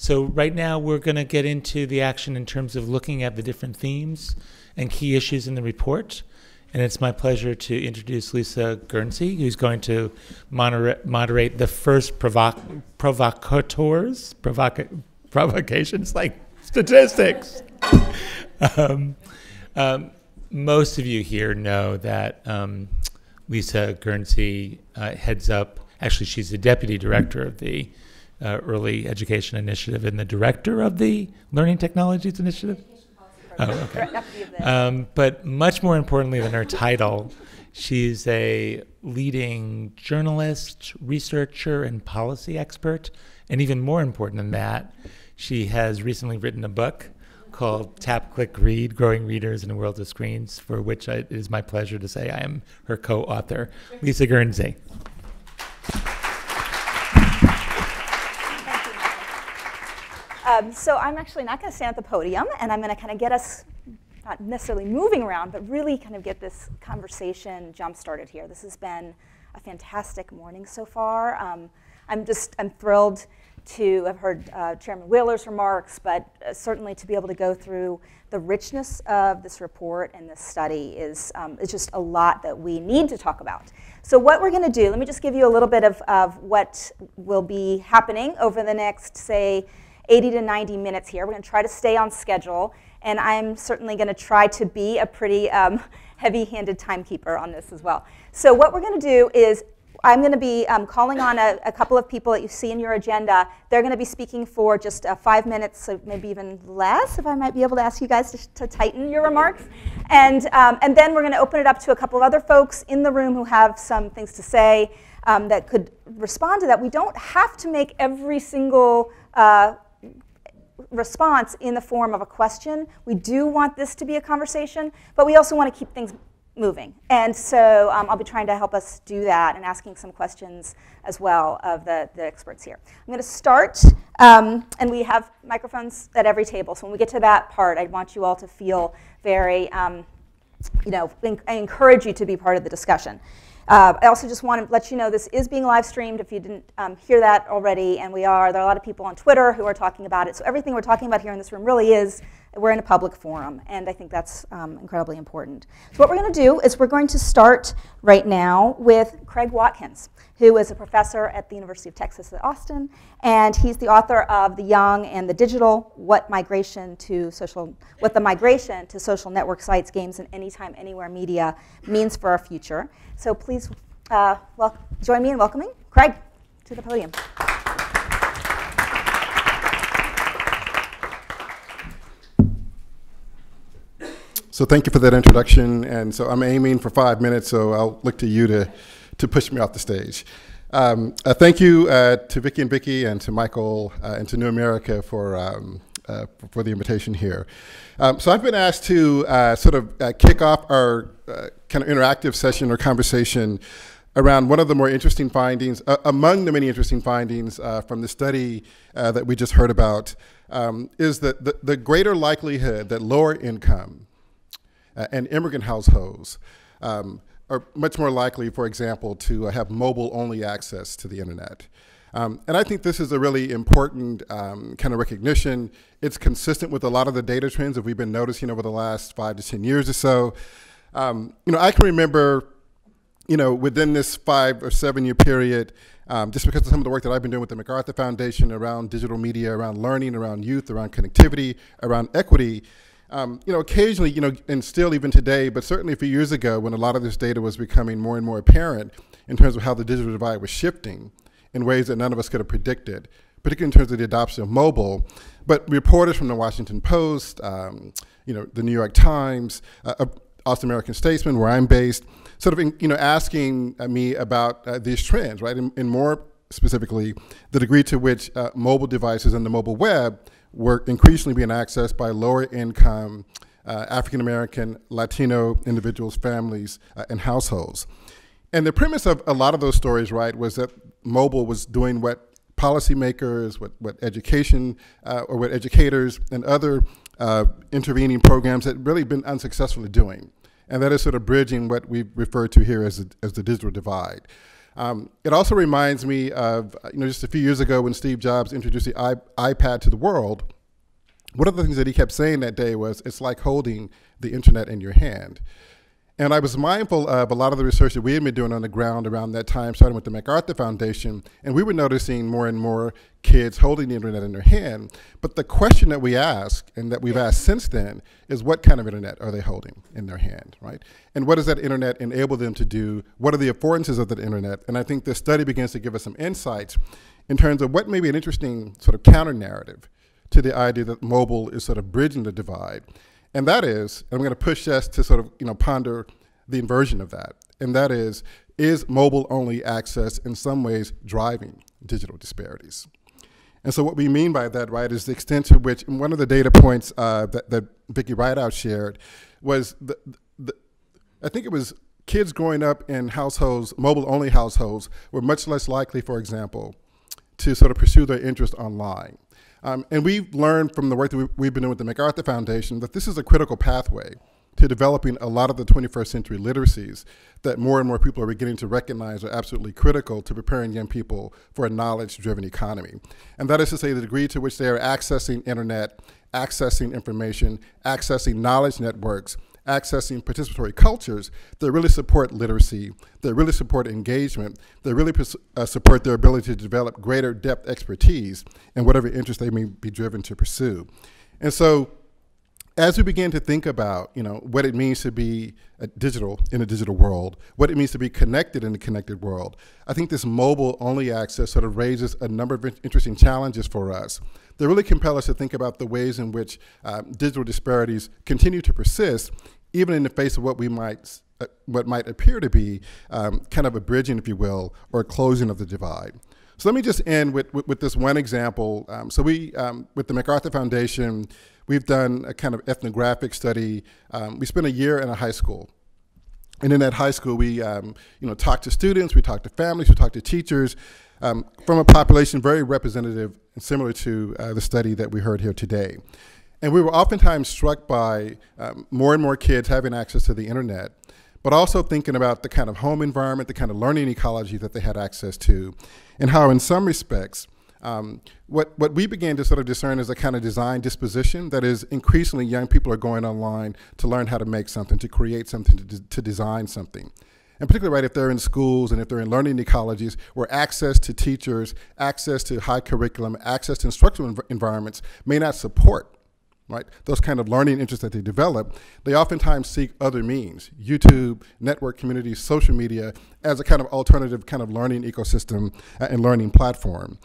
So right now we're going to get into the action in terms of looking at the different themes and key issues in the report. And it's my pleasure to introduce Lisa Guernsey, who's going to moderate, moderate the first provoc- provocateurs, provoca- provocations like statistics. um, um, most of you here know that um, Lisa Guernsey uh, heads up, actually, she's the deputy director of the uh, Early Education Initiative and the director of the Learning Technologies Initiative. Oh, okay. Um, but much more importantly than her title, she's a leading journalist, researcher, and policy expert. And even more important than that, she has recently written a book called Tap, Click, Read Growing Readers in a World of Screens, for which I, it is my pleasure to say I am her co author, Lisa Guernsey. Um, so I'm actually not going to stand at the podium, and I'm going to kind of get us not necessarily moving around, but really kind of get this conversation jump started here. This has been a fantastic morning so far. Um, I'm just I'm thrilled to have heard uh, Chairman Wheeler's remarks, but uh, certainly to be able to go through the richness of this report and this study is, um, is just a lot that we need to talk about. So what we're going to do, let me just give you a little bit of, of what will be happening over the next, say, 80 to 90 minutes here. We're going to try to stay on schedule, and I'm certainly going to try to be a pretty um, heavy-handed timekeeper on this as well. So what we're going to do is I'm going to be um, calling on a, a, couple of people that you see in your agenda. They're going to be speaking for just uh, five minutes, so maybe even less, if I might be able to ask you guys to, to tighten your remarks. And, um, and then we're going to open it up to a couple of other folks in the room who have some things to say um, that could respond to that. We don't have to make every single uh, response in the form of a question. We do want this to be a conversation, but we also want to keep things moving. And so um, I'll be trying to help us do that and asking some questions as well of the, the experts here. I'm going to start, um, and we have microphones at every table. So when we get to that part, I want you all to feel very, um, you know, I encourage you to be part of the discussion. Uh, I also just want to let you know this is being live streamed if you didn't um, hear that already, and we are. There are a lot of people on Twitter who are talking about it. So everything we're talking about here in this room really is we're in a public forum, and I think that's um, incredibly important. So what we're going to do is we're going to start right now with Craig Watkins, who is a professor at the University of Texas at Austin, and he's the author of The Young and the Digital: What Migration to Social, What the Migration to Social Network Sites, Games, and Anytime, Anywhere Media Means for Our Future. So please, uh, well, join me in welcoming Craig to the podium. So thank you for that introduction. And so I'm aiming for five minutes, so I'll look to you to, to push me off the stage. Um, uh, thank you uh, to Vicki and Vicki and to Michael uh, and to New America for, um, uh, for the invitation here. Um, so I've been asked to uh, sort of uh, kick off our kind of interactive session or conversation around one of the more interesting findings, among the many interesting findings from the study that we just heard about, um, is that the, the greater likelihood that lower income and immigrant households um, are much more likely, for example, to uh, have mobile-only access to the internet. Um, and I think this is a really important um, kind of recognition. It's consistent with a lot of the data trends that we've been noticing over the last five to 10 years or so. Um, you know, I can remember, you know, within this five or seven year period, um, just because of some of the work that I've been doing with the MacArthur Foundation around digital media, around learning, around youth, around connectivity, around equity, um, you know, occasionally, you know, and still even today, but certainly a few years ago when a lot of this data was becoming more and more apparent in terms of how the digital divide was shifting in ways that none of us could have predicted, particularly in terms of the adoption of mobile. But reporters from the Washington Post, um, you know, the New York Times, uh, uh Austin American Statesman, where I'm based, sort of, in, you know, asking uh, me about uh, these trends, right? And, more specifically, the degree to which uh, mobile devices and the mobile web were increasingly being accessed by lower income uh, African American, Latino individuals, families, uh, and households. And the premise of a lot of those stories, right, was that mobile was doing what policymakers, what, what education, uh, or what educators and other uh, intervening programs had really been unsuccessfully doing. And that is sort of bridging what we refer to here as, a, as the digital divide. Um, it also reminds me of, you know, just a few years ago when Steve Jobs introduced the iPad to the world. One of the things that he kept saying that day was, it's like holding the internet in your hand. And I was mindful of a lot of the research that we had been doing on the ground around that time, starting with the MacArthur Foundation, and we were noticing more and more kids holding the internet in their hand. But the question that we ask, and that we've asked since then, is what kind of internet are they holding in their hand, right? And what does that internet enable them to do? What are the affordances of that internet? And I think this study begins to give us some insights in terms of what may be an interesting sort of counter narrative to the idea that mobile is sort of bridging the divide. And that is, and I'm going to push us to sort of you know ponder the inversion of that. And that is, is mobile only access in some ways driving digital disparities? And so what we mean by that, right, is the extent to which, one of the data points uh, that, that Vicky Rideout shared was, the, the, I think it was kids growing up in households, mobile-only households, were much less likely, for example, to sort of pursue their interest online. Um, and we've learned from the work that we've been doing with the MacArthur Foundation that this is a critical pathway to developing a lot of the 21st century literacies that more and more people are beginning to recognize are absolutely critical to preparing young people for a knowledge-driven economy. And that is to say the degree to which they are accessing internet, accessing information, accessing knowledge networks, accessing participatory cultures that really support literacy, that really support engagement, that really uh, support their ability to develop greater depth expertise in whatever interest they may be driven to pursue. And so as we begin to think about, you know, what it means to be digital in a digital world, what it means to be connected in a connected world, I think this mobile-only access sort of raises a number of interesting challenges for us. They really compel us to think about the ways in which uh, digital disparities continue to persist, even in the face of what we might uh, what might appear to be um, kind of a bridging, if you will, or a closing of the divide. So let me just end with, with, with this one example. Um, so we, um, with the MacArthur Foundation, we've done a kind of ethnographic study. Um, we spent a year in a high school. And in that high school, we um, you know, talked to students, we talked to families, we talked to teachers um, from a population very representative and similar to uh, the study that we heard here today. And we were oftentimes struck by um, more and more kids having access to the internet, but also thinking about the kind of home environment, the kind of learning ecology that they had access to, and how in some respects, um, what, what we began to sort of discern is a kind of design disposition that is increasingly young people are going online to learn how to make something, to create something, to, to design something. And particularly, right, if they're in schools and if they're in learning ecologies where access to teachers, access to high curriculum, access to instructional env environments may not support right? Those kind of learning interests that they develop, they oftentimes seek other means, YouTube, network communities, social media, as a kind of alternative kind of learning ecosystem uh, and learning platform.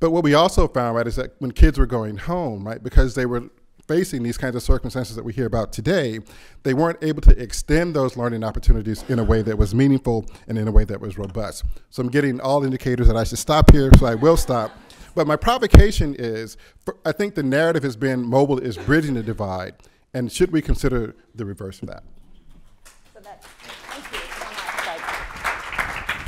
But what we also found, right, is that when kids were going home, right, because they were facing these kinds of circumstances that we hear about today, they weren't able to extend those learning opportunities in a way that was meaningful and in a way that was robust. So I'm getting all indicators that I should stop here, so I will stop. But my provocation is, for, I think the narrative has been mobile is bridging the divide, and should we consider the reverse of that?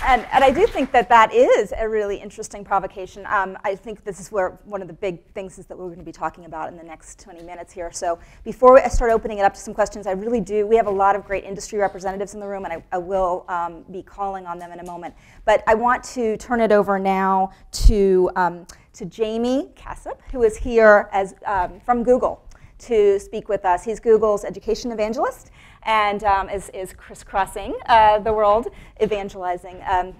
And, and I do think that that is a really interesting provocation. Um, I think this is where one of the big things is that we're going to be talking about in the next 20 minutes here. So before I start opening it up to some questions, I really do, we have a lot of great industry representatives in the room, and I, I will um, be calling on them in a moment. But I want to turn it over now to, um, to Jaime Casap, who is here as, um, from Google to speak with us. He's Google's education evangelist and um, is, is crisscrossing uh, the world, evangelizing um,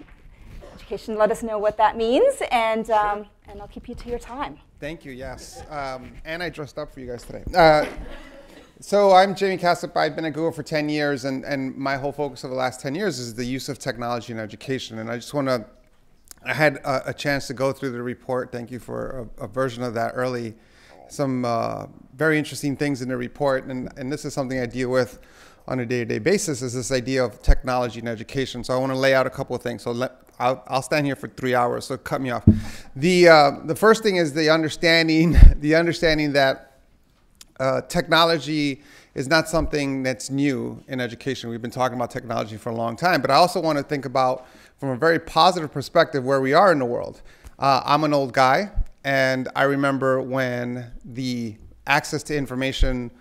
education. Let us know what that means, and, um, and I'll keep you to your time. Thank you, yes. Um, and I dressed up for you guys today. Uh, so I'm Jaime Casap. I've been at Google for 10 years, and, and my whole focus of the last 10 years is the use of technology in education. And I just want to, I had a, a, chance to go through the report. Thank you for a, a version of that early. Some uh, very interesting things in the report, and, and this is something I deal with on a day-to-day basis is this idea of technology and education. So I want to lay out a couple of things. So let, I'll, I'll stand here for three hours, so cut me off. The, uh, the first thing is the understanding, the understanding that uh, technology is not something that's new in education. We've been talking about technology for a long time, but I also want to think about from a very positive perspective where we are in the world. Uh, I'm an old guy, and I remember when the access to information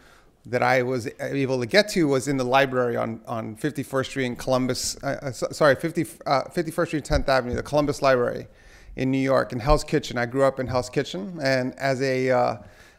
that I was able to get to was in the library on, on 51st Street in Columbus, uh, uh, sorry, 50, uh, 51st Street, 10th Avenue, the Columbus Library in New York, in Hell's Kitchen. I grew up in Hell's Kitchen, and as a, uh,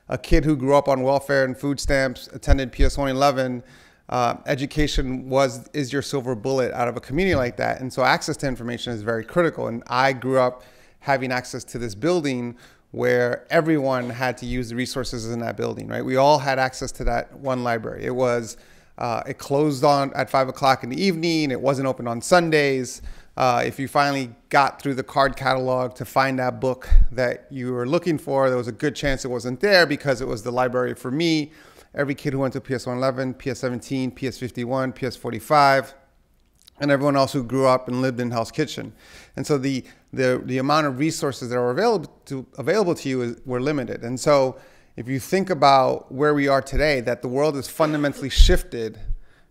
a kid who grew up on welfare and food stamps, attended PS 111, uh, education was is your silver bullet out of a community like that, and so access to information is very critical. And I grew up having access to this building where everyone had to use the resources in that building, right? We all had access to that one library. It was, uh, it closed on at five o'clock in the evening. It wasn't open on Sundays. Uh, if you finally got through the card catalog to find that book that you were looking for, there was a good chance it wasn't there because it was the library for me. Every kid who went to PS 111, PS 17, PS 51, PS 45, and everyone else who grew up and lived in Hell's Kitchen. And so the, the, the amount of resources that are available to, available to you is, were limited. And so if you think about where we are today, that the world has fundamentally shifted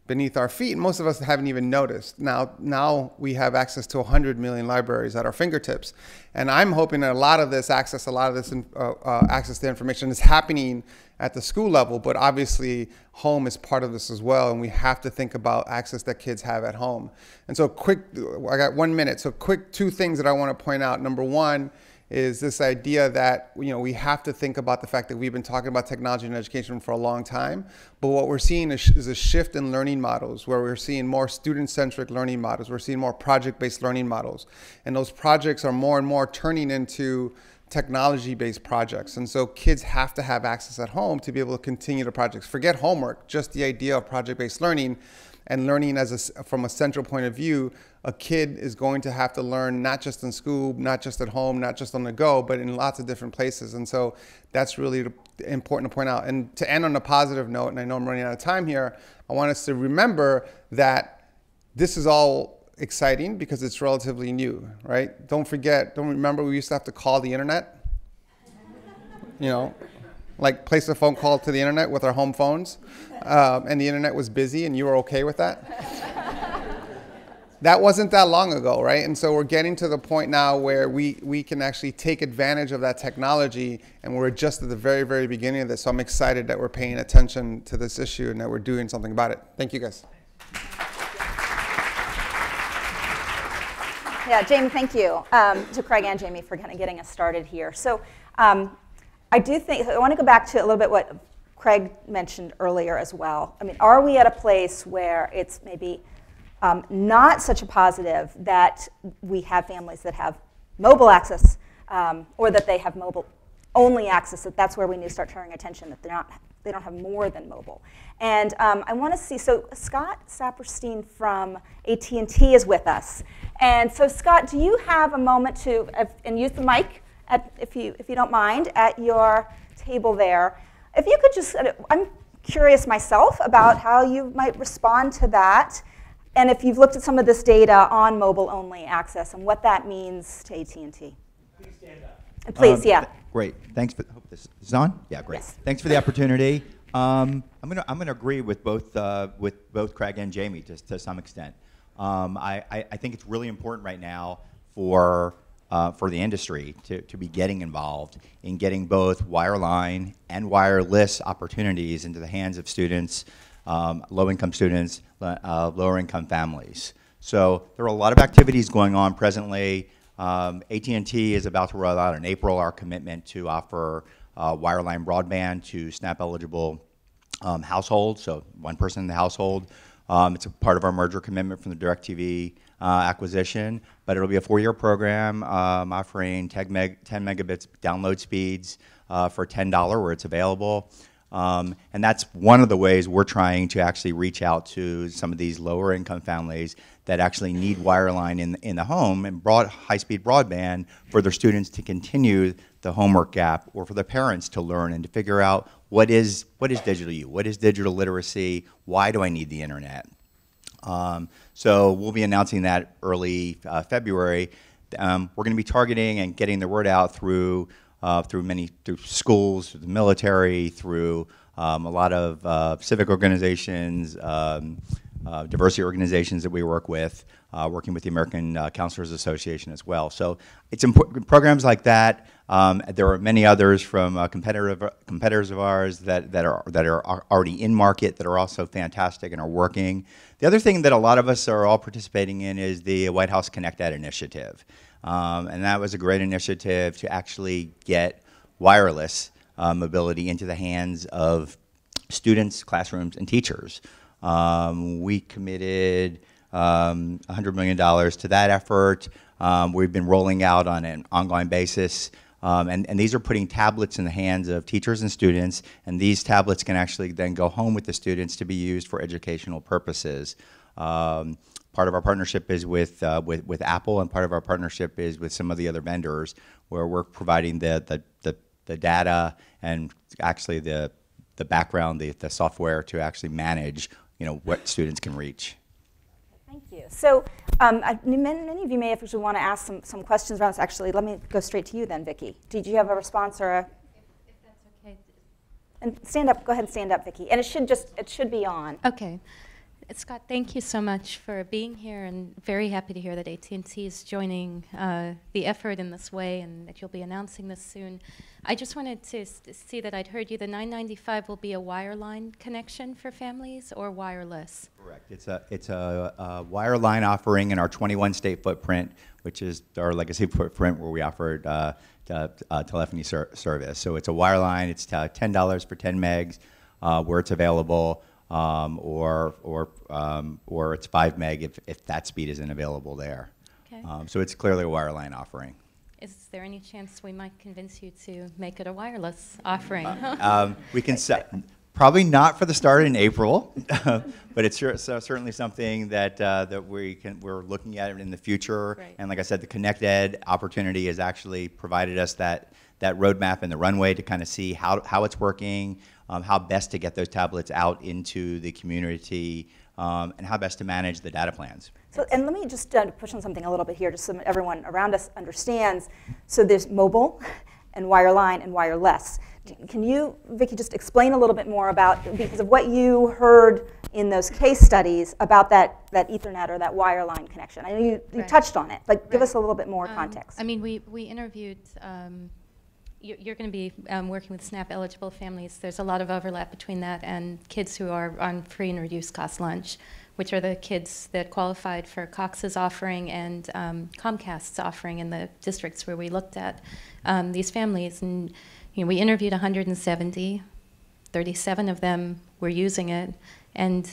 beneath our feet, most of us haven't even noticed. Now, now we have access to 100 million libraries at our fingertips. And I'm hoping that a lot of this access, a lot of this uh, uh, access to information is happening at the school level, but obviously home is part of this as well, and we have to think about access that kids have at home. And so quick, I got one minute, so quick two things that I wanna point out. Number one is this idea that you know we have to think about the fact that we've been talking about technology and education for a long time, but what we're seeing is, is a shift in learning models where we're seeing more student-centric learning models. We're seeing more project-based learning models, and those projects are more and more turning into technology-based projects. And so kids have to have access at home to be able to continue the projects. Forget homework, just the idea of project-based learning and learning as a, from a central point of view, a kid is going to have to learn not just in school, not just at home, not just on the go, but in lots of different places. And so that's really important to point out. And to end on a positive note, and I know I'm running out of time here, I want us to remember that this is all exciting because it's relatively new, right? Don't forget, don't remember we used to have to call the internet? You know, like place a phone call to the internet with our home phones, um, and the internet was busy and you were okay with that? that wasn't that long ago, right? And so we're getting to the point now where we, we can actually take advantage of that technology, and we're just at the very, very beginning of this. So I'm excited that we're paying attention to this issue and that we're doing something about it. Thank you, guys. Yeah, Jaime, thank you um, to Craig and Jaime for kind of getting us started here. So um, I do think, I want to go back to a little bit what Craig mentioned earlier as well. I mean, are we at a place where it's maybe um, not such a positive that we have families that have mobile access um, or that they have mobile only access, that that's where we need to start turning attention, that they're not, they don't have more than mobile. And um, I want to see, so Scott Saperstein from AT&T is with us. And so, Scott, do you have a moment to, and use the mic, at, if, you, if you don't mind, at your table there? If you could just, I'm curious myself about how you might respond to that, and if you've looked at some of this data on mobile-only access and what that means to AT&T. Please stand up. And please, Um, yeah. Great. Thanks for, hope this is on? Yeah, great. Yes. Thanks for the opportunity. Um, I'm gonna, I'm gonna agree with both, uh, with both Craig and Jaime to, to some extent. Um, I, I, I think it's really important right now for, uh, for the industry to, to be getting involved in getting both wireline and wireless opportunities into the hands of students, um, low-income students, uh, lower-income families. So there are a lot of activities going on presently. Um, AT&T is about to roll out in April our commitment to offer uh, wireline broadband to SNAP-eligible um, households, so one person in the household. Um, it's a part of our merger commitment from the DirecTV uh, acquisition, but it'll be a four-year program um, offering 10, meg 10 megabits download speeds uh, for $10 where it's available. Um, and that's one of the ways we're trying to actually reach out to some of these lower income families that actually need wireline in, in the home and broad, high-speed broadband for their students to continue the homework gap or for the parents to learn and to figure out what is, what is digital you, what is digital literacy, why do I need the internet? Um, so we'll be announcing that early uh, February. Um, we're going to be targeting and getting the word out through uh, through many through schools, through the military, through um, a lot of uh, civic organizations, um, uh, diversity organizations that we work with, uh, working with the American uh, Counselors Association as well. So it's important programs like that. Um, there are many others from uh, competitors of ours that, that are that are already in market that are also fantastic and are working. The other thing that a lot of us are all participating in is the White House ConnectED initiative, um, and that was a great initiative to actually get wireless uh, mobility into the hands of students, classrooms, and teachers. Um, we committed um, $100 million to that effort. Um, we've been rolling out on an ongoing basis. Um, and, and, these are putting tablets in the hands of teachers and students, and these tablets can actually then go home with the students to be used for educational purposes. Um, part of our partnership is with, uh, with, with Apple, and part of our partnership is with some of the other vendors where we're providing the, the, the, the data and actually the, the background, the, the software to actually manage you know, what students can reach. Thank you. So um, I, many, many, of you may actually want to ask some, some questions around this. Actually, let me go straight to you then, Vicki. Did you have a response or a? If, if that's okay. And stand up. Go ahead and stand up, Vicki. And it should just it should be on. Okay. Scott, thank you so much for being here, and very happy to hear that AT&T is joining uh, the effort in this way, and that you'll be announcing this soon. I just wanted to see that I'd heard you. The 995 will be a wireline connection for families or wireless. Correct. It's a it's a, a wireline offering in our 21 state footprint, which is our legacy footprint where we offered uh, uh, telephony ser service. So it's a wireline. It's $10 for 10 megs, uh, where it's available um, or or um, or it's five meg if, if that speed isn't available there. Okay. Um, so it's clearly a wireline offering. Is there any chance we might convince you to make it a wireless offering? Uh, um, we can set. Probably not for the start in April, but it's sure, so certainly something that uh, that we can we're looking at it in the future. Right. And like I said, the ConnectED opportunity has actually provided us that that roadmap and the runway to kind of see how how it's working, um, how best to get those tablets out into the community, um, and how best to manage the data plans. So, and let me just uh, push on something a little bit here, just so everyone around us understands. So there's mobile, and wireline, and wireless. Can you, Vicki, just explain a little bit more about, because of what you heard in those case studies about that, that Ethernet or that wireline connection? I know you, you right. touched on it, but right. give us a little bit more um, context. I mean, we, we interviewed um, you're going to be um, working with SNAP eligible families. There's a lot of overlap between that and kids who are on free and reduced cost lunch, which are the kids that qualified for Cox's offering and um, Comcast's offering in the districts where we looked at um, these families. And you know, we interviewed 170, 37 of them were using it, and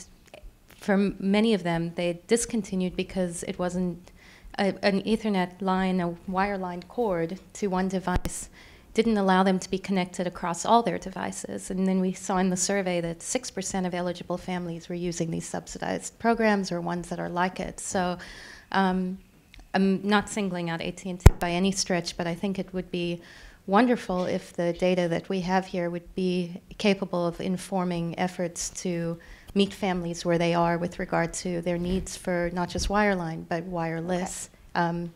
for many of them, they discontinued because it wasn't a, an Ethernet line, a wireline cord to one device didn't allow them to be connected across all their devices. And then we saw in the survey that 6% of eligible families were using these subsidized programs or ones that are like it. So um, I'm not singling out AT&T by any stretch, but I think it would be wonderful if the data that we have here would be capable of informing efforts to meet families where they are with regard to their needs for not just wireline, but wireless. Okay. Um,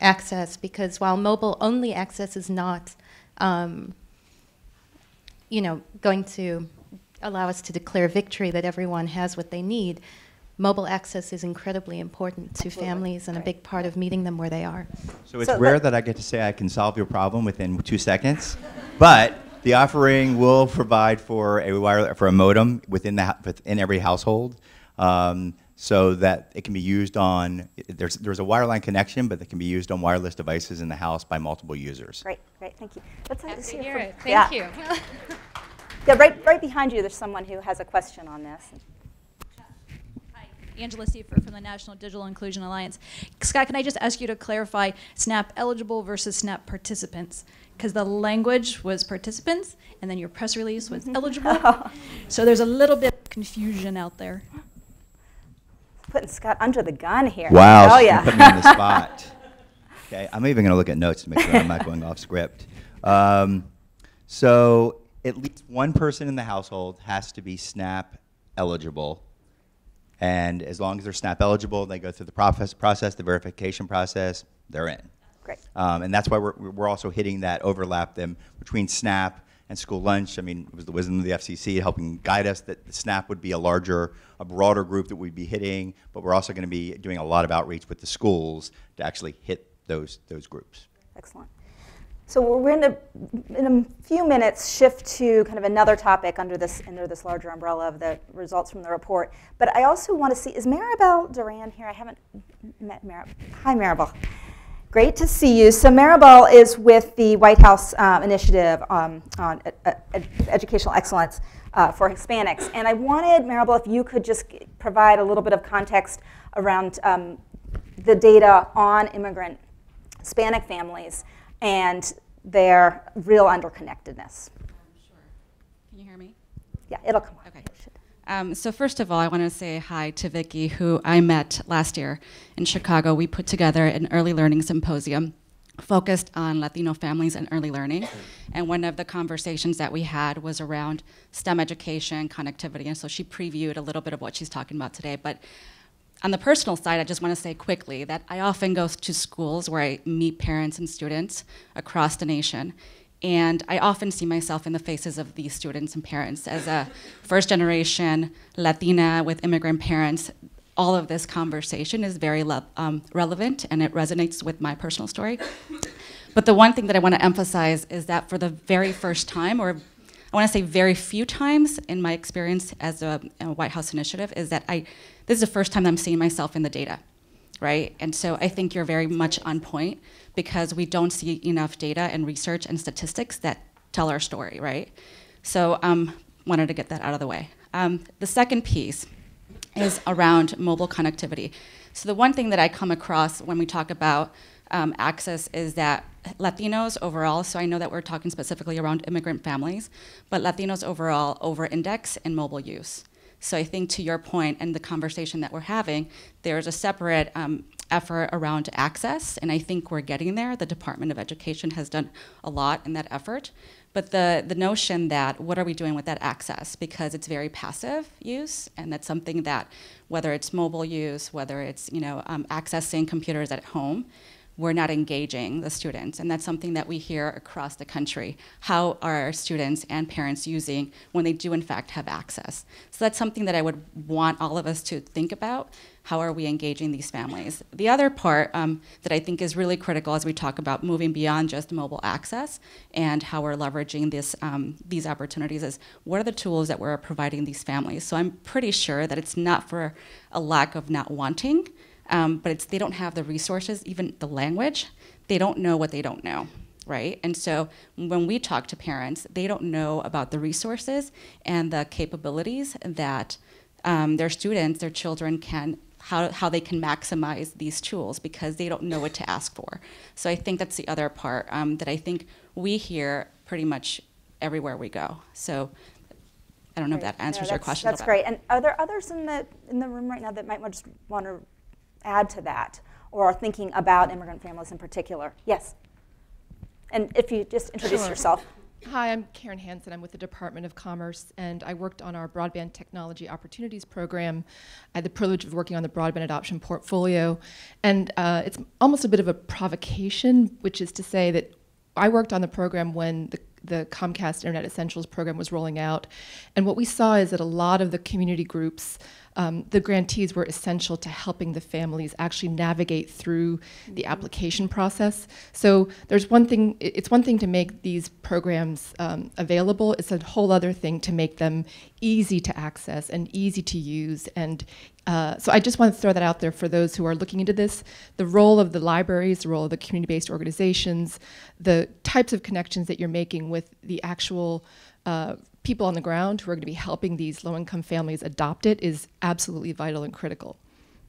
access because while mobile only access is not, um, you know, going to allow us to declare victory that everyone has what they need, mobile access is incredibly important to Absolutely. families and right. a big part of meeting them where they are. So it's so rare that I get to say I can solve your problem within two seconds, but the offering will provide for a wire for a modem within the within every household. Um, so that it can be used on, there's, there's a wireline connection, but it can be used on wireless devices in the house by multiple users. Great, great, thank you. Let's Happy to hear it. Thank yeah. you. yeah, right, right behind you, there's someone who has a question on this. Hi, Angela Siefer from the National Digital Inclusion Alliance. Scott, can I just ask you to clarify SNAP eligible versus SNAP participants? Because the language was participants, and then your press release was eligible. so there's a little bit of confusion out there putting Scott under the gun here. Wow, oh, yeah. put me on the spot. Okay, I'm even going to look at notes to make sure I'm not going off script. Um, so at least one person in the household has to be SNAP eligible. And as long as they're SNAP eligible, they go through the process, process the verification process, they're in. Great. Um, and that's why we're, we're also hitting that overlap them between SNAP and school lunch. I mean, it was the wisdom of the FCC helping guide us that the SNAP would be a larger, a broader group that we'd be hitting, but we're also going to be doing a lot of outreach with the schools to actually hit those, those groups. Excellent. So we're going to, in a few minutes, shift to kind of another topic under this under this larger umbrella of the results from the report. But I also want to see, is Maribel Duran here? I haven't met Maribel. Hi, Maribel. Great to see you. So Maribel is with the White House um, Initiative um, on ed Educational Excellence uh, for Hispanics. And I wanted, Maribel, if you could just provide a little bit of context around um, the data on immigrant Hispanic families and their real underconnectedness. Um, sure. Can you hear me? Yeah, it'll come Okay. Um, so first of all, I want to say hi to Vicki, who I met last year in Chicago. We put together an early learning symposium focused on Latino families and early learning. And one of the conversations that we had was around STEM education, connectivity. And so she previewed a little bit of what she's talking about today. But on the personal side, I just want to say quickly that I often go to schools where I meet parents and students across the nation. And I often see myself in the faces of these students and parents. As a first generation Latina with immigrant parents, all of this conversation is very um, relevant and it resonates with my personal story. But the one thing that I want to emphasize is that for the very first time, or I want to say very few times in my experience as a, a White House initiative, is that I this is the first time I'm seeing myself in the data, right? And so I think you're very much on point because we don't see enough data and research and statistics that tell our story, right? So um, wanted to get that out of the way. Um, the second piece is around mobile connectivity. So the one thing that I come across when we talk about um, access is that Latinos overall, so I know that we're talking specifically around immigrant families, but Latinos overall over-index in mobile use. So I think to your point and the conversation that we're having, there's a separate um, effort around access, and I think we're getting there. The Department of Education has done a lot in that effort. But the, the notion that what are we doing with that access? Because it's very passive use, and that's something that whether it's mobile use, whether it's you know um, accessing computers at home, we're not engaging the students. And that's something that we hear across the country. How are our students and parents using when they do, in fact, have access? So that's something that I would want all of us to think about. How are we engaging these families? The other part um, that I think is really critical as we talk about moving beyond just mobile access and how we're leveraging this, um, these opportunities is what are the tools that we're providing these families? So I'm pretty sure that it's not for a lack of not wanting, um, but it's they don't have the resources, even the language. They don't know what they don't know, right? And so when we talk to parents, they don't know about the resources and the capabilities that um, their students, their children can how, how they can maximize these tools because they don't know what to ask for. So I think that's the other part um, that I think we hear pretty much everywhere we go. So I don't know great. if that answers no, your question. That's great. And are there others in the in the room right now that might just want to add to that or are thinking about immigrant families in particular? Yes. And if you just introduce sure. yourself. Hi, I'm Karen Hansen. I'm with the Department of Commerce, and I worked on our Broadband Technology Opportunities Program. I had the privilege of working on the broadband adoption portfolio, and uh, it's almost a bit of a provocation, which is to say that I worked on the program when the the Comcast Internet Essentials program was rolling out. And what we saw is that a lot of the community groups um, the grantees were essential to helping the families actually navigate through the mm-hmm. application process. So there's one thing, it's one thing to make these programs um, available, it's a whole other thing to make them easy to access and easy to use. And uh, so I just want to throw that out there for those who are looking into this. The role of the libraries, the role of the community-based organizations, the types of connections that you're making with the actual uh, people on the ground who are going to be helping these low income families adopt it is absolutely vital and critical.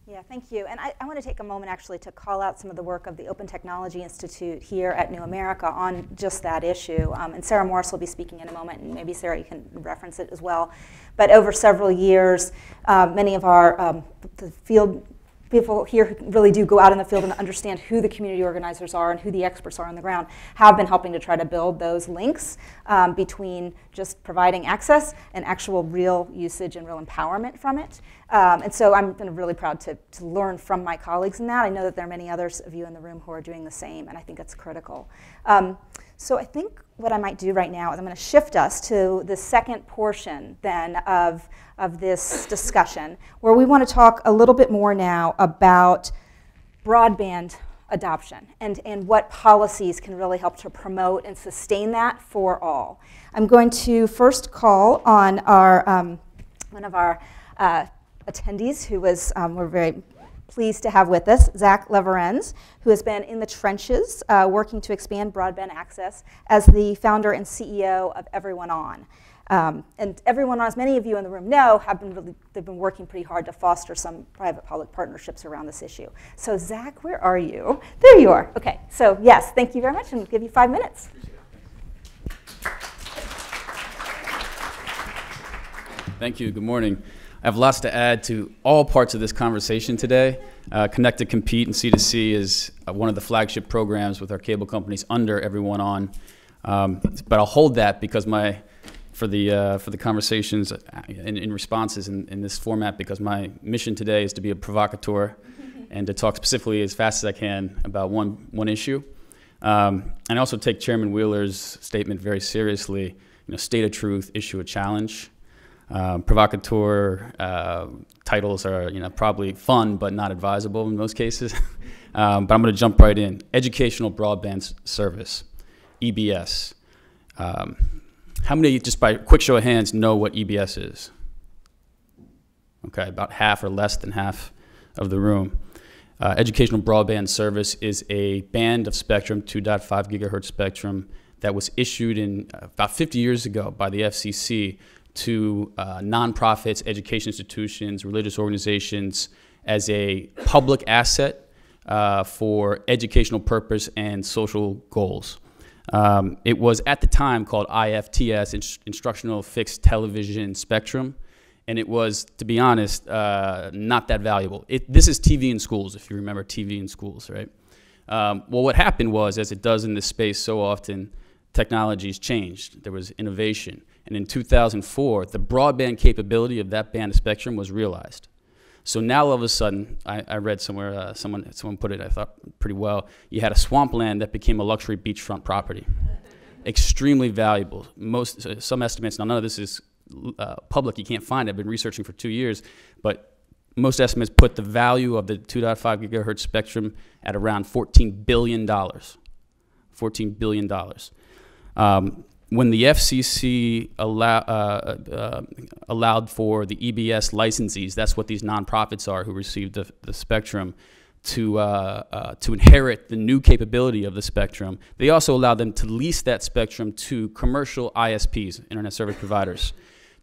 Yeah, thank you. And I, I, want to take a moment actually to call out some of the work of the Open Technology Institute here at New America on just that issue. Um, and Sarah Morris will be speaking in a moment, and maybe Sarah, you can reference it as well. But over several years, uh, many of our um, the field people here who really do go out in the field and understand who the community organizers are and who the experts are on the ground have been helping to try to build those links um, between just providing access and actual real usage and real empowerment from it. Um, and so I'm really proud to, to learn from my colleagues in that. I know that there are many others of you in the room who are doing the same, and I think it's critical. Um, so I think what I might do right now is I'm going to shift us to the second portion then of, of this discussion, where we want to talk a little bit more now about broadband adoption and, and what policies can really help to promote and sustain that for all. I'm going to first call on our, um, one of our uh, attendees who was, um, we're very pleased to have with us Zach Leverenz, who has been in the trenches uh, working to expand broadband access as the founder and CEO of EveryoneOn. Um, and everyone, as many of you in the room know, have been really, they've been working pretty hard to foster some private-public partnerships around this issue. So Zach, where are you? There you are. Okay, so yes, thank you very much, and I'll give you five minutes. Thank you. Good morning. I have lots to add to all parts of this conversation today. Uh, Connect to Compete and C2C is uh, one of the flagship programs with our cable companies under EveryoneOn. Um, but I'll hold that because my for the uh, for the conversations uh, in, in responses in, in, this format because my mission today is to be a provocateur and to talk specifically as fast as I can about one one issue. Um, and I also take Chairman Wheeler's statement very seriously. You know, state a truth, issue a challenge. Um, provocateur uh, titles are you know probably fun but not advisable in most cases. um, but I'm going to jump right in. Educational Broadband Service, EBS. Um, how many, just by quick show of hands, know what EBS is? Okay, about half or less than half of the room. Uh, educational broadband service is a band of spectrum, 2.5 gigahertz spectrum, that was issued in uh, about 50 years ago by the FCC to uh, nonprofits, education institutions, religious organizations as a public asset uh, for educational purpose and social goals. Um, it was at the time called IFTS, Instructional Fixed Television Spectrum, and it was, to be honest, uh, not that valuable. It, this is TV in schools, if you remember TV in schools, right? Um, well, what happened was, as it does in this space so often, technologies changed. There was innovation. And in 2004, the broadband capability of that band of spectrum was realized. So now all of a sudden, I, I read somewhere, uh, someone, someone put it, I thought pretty well, you had a swampland that became a luxury beachfront property. Extremely valuable. Most, uh, some estimates, now none of this is uh, public, you can't find it, I've been researching for two years, but most estimates put the value of the 2.5 gigahertz spectrum at around $14 billion. $14 billion. Um, when the FCC allow, uh, uh, allowed for the EBS licensees, that's what these nonprofits are who received the, the spectrum, to, uh, uh, to inherit the new capability of the spectrum, they also allowed them to lease that spectrum to commercial ISPs, internet service providers.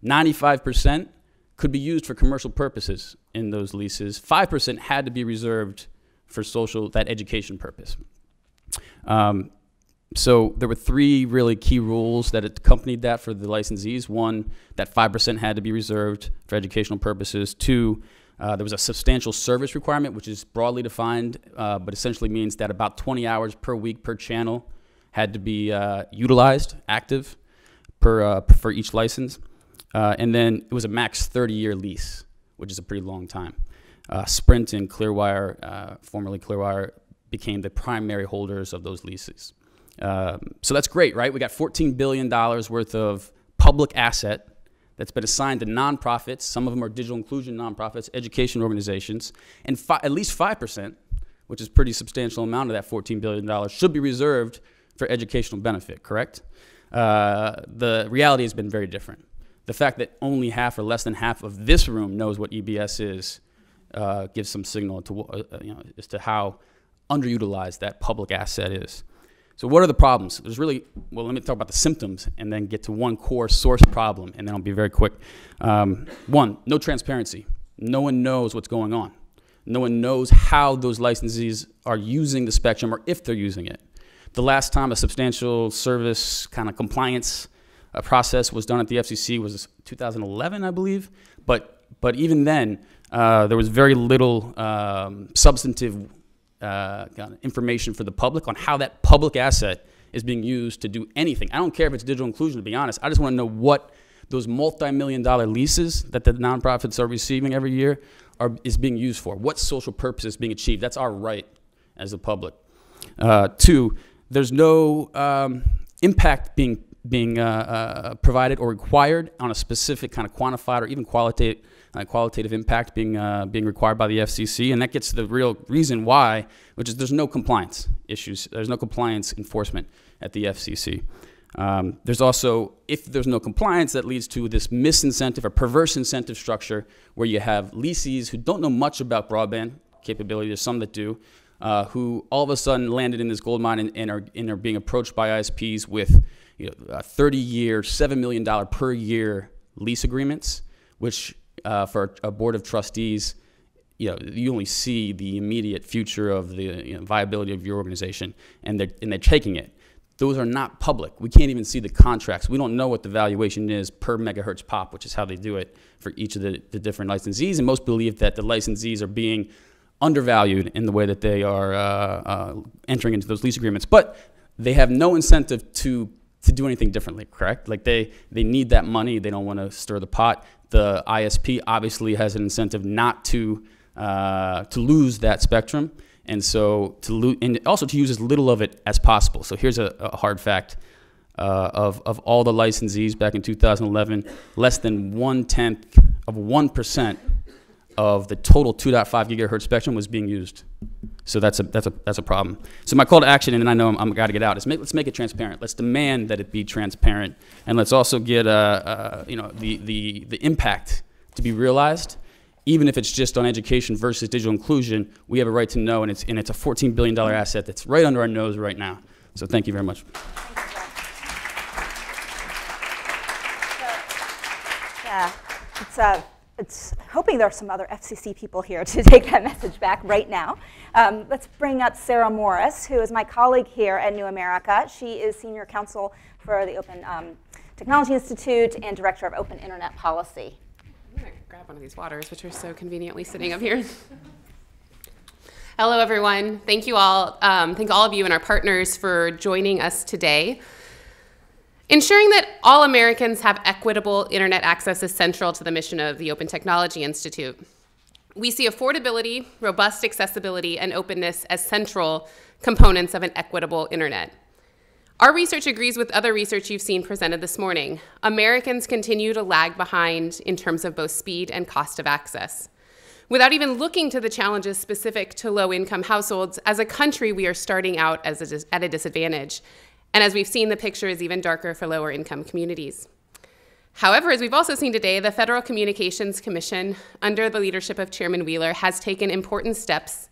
95% could be used for commercial purposes in those leases. 5% had to be reserved for social, that education purpose. Um, so there were three really key rules that accompanied that for the licensees. One, that 5% had to be reserved for educational purposes. Two, uh, there was a substantial service requirement, which is broadly defined, uh, but essentially means that about 20 hours per week per channel had to be uh, utilized, active, per, uh, for each license. Uh, and then it was a max 30-year lease, which is a pretty long time. Uh, Sprint and Clearwire, formerly Clearwire, became the primary holders of those leases. Um, so that's great, right? We got $14 billion worth of public asset that's been assigned to nonprofits. Some of them are digital inclusion nonprofits, education organizations, and at least 5%, which is pretty substantial amount of that $14 billion, should be reserved for educational benefit, correct? Uh, the reality has been very different. The fact that only half or less than half of this room knows what EBS is uh, gives some signal to, uh, you know, as to how underutilized that public asset is. So what are the problems? There's really, well, let me talk about the symptoms and then get to one core source problem, and then I'll be very quick. Um, one, no transparency. No one knows what's going on. No one knows how those licensees are using the spectrum or if they're using it. The last time a substantial service kind of compliance uh, process was done at the FCC was 2011, I believe. But, but even then, uh, there was very little um, substantive uh, information for the public on how that public asset is being used to do anything. I don't care if it's digital inclusion, to be honest. I just want to know what, those multi-million dollar leases that the nonprofits are receiving every year are, is being used for? What social purpose is being achieved? That's our right as the public. Uh, two, there's no um, impact being being uh, uh, provided or required on a specific kind of quantified or even qualitative uh, qualitative impact being uh, being required by the FCC, and that gets to the real reason why, which is there's no compliance issues. There's no compliance enforcement at the FCC. Um, there's also, if there's no compliance, that leads to this misincentive or perverse incentive structure where you have leasees who don't know much about broadband capability. There's some that do, uh, who all of a sudden landed in this gold mine and, and, are, and are being approached by ISPs with you know, 30 year, $7 million per year lease agreements, which uh, for a board of trustees, you know, you only see the immediate future of the you know, viability of your organization, and they're, and they're taking it. Those are not public. We can't even see the contracts. We don't know what the valuation is per megahertz pop, which is how they do it for each of the, the different licensees. And most believe that the licensees are being undervalued in the way that they are uh, uh, entering into those lease agreements. But they have no incentive to to do anything differently, correct? Like they they need that money. They don't want to stir the pot. The ISP obviously has an incentive not to uh, to lose that spectrum, and so to lo- and also to use as little of it as possible. So here's a, a hard fact: uh, of of all the licensees back in 2011, less than one tenth of one percent of the total 2.5 gigahertz spectrum was being used. So that's a, that's a, that's a problem. So my call to action, and I know I'm, I'm got to get out, is make, let's make it transparent. Let's demand that it be transparent, and let's also get uh, uh, you know the, the, the impact to be realized. Even if it's just on education versus digital inclusion, we have a right to know, and it's, and it's a $14 billion asset that's right under our nose right now. So thank you very much. Yeah, it's uh, it's hoping there are some other FCC people here to take that message back right now. Um, let's bring up Sarah Morris, who is my colleague here at New America. She is senior counsel for the Open um, Technology Institute and director of Open Internet Policy. I'm going to grab one of these waters, which are so conveniently sitting up here. Hello, everyone. Thank you all. Um, thank all of you and our partners for joining us today. Ensuring that all Americans have equitable internet access is central to the mission of the Open Technology Institute. We see affordability, robust accessibility, and openness as central components of an equitable internet. Our research agrees with other research you've seen presented this morning. Americans continue to lag behind in terms of both speed and cost of access. Without even looking to the challenges specific to low income households, as a country, we are starting out a, at a disadvantage. And as we've seen, the picture is even darker for lower income communities. However, as we've also seen today, the Federal Communications Commission, under the leadership of Chairman Wheeler, has taken important steps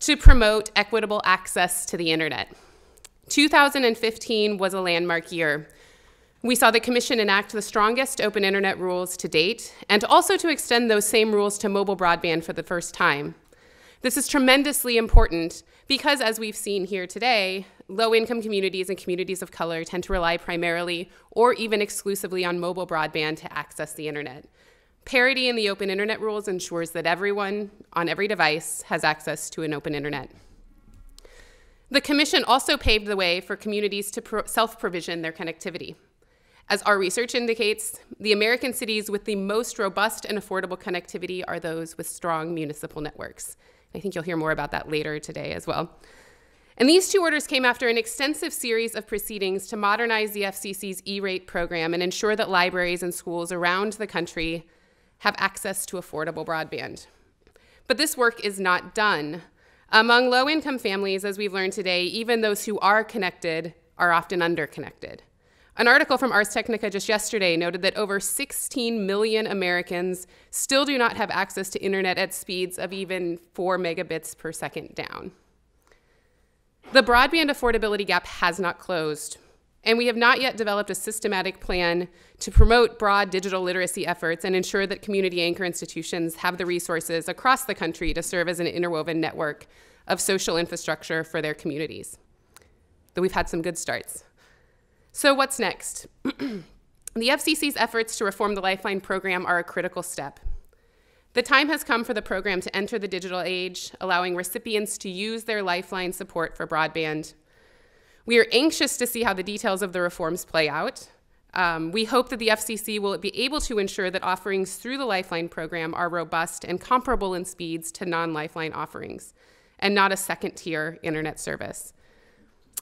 to promote equitable access to the internet. 2015 was a landmark year. We saw the Commission enact the strongest open internet rules to date, and also to extend those same rules to mobile broadband for the first time. This is tremendously important because, as we've seen here today, low income communities and communities of color tend to rely primarily or even exclusively on mobile broadband to access the internet. Parity in the open internet rules ensures that everyone on every device has access to an open internet. The Commission also paved the way for communities to self provision their connectivity. As our research indicates, the American cities with the most robust and affordable connectivity are those with strong municipal networks. I think you'll hear more about that later today as well. And these two orders came after an extensive series of proceedings to modernize the FCC's E rate program and ensure that libraries and schools around the country have access to affordable broadband. But this work is not done. Among low income families, as we've learned today, even those who are connected are often underconnected. An article from Ars Technica just yesterday noted that over 16 million Americans still do not have access to internet at speeds of even 4 megabits per second down. The broadband affordability gap has not closed, and we have not yet developed a systematic plan to promote broad digital literacy efforts and ensure that community anchor institutions have the resources across the country to serve as an interwoven network of social infrastructure for their communities. Though we've had some good starts. So, what's next? the FCC's efforts to reform the Lifeline program are a critical step. The time has come for the program to enter the digital age, allowing recipients to use their Lifeline support for broadband. We are anxious to see how the details of the reforms play out. Um, we hope that the FCC will be able to ensure that offerings through the Lifeline program are robust and comparable in speeds to non Lifeline offerings, and not a second tier internet service.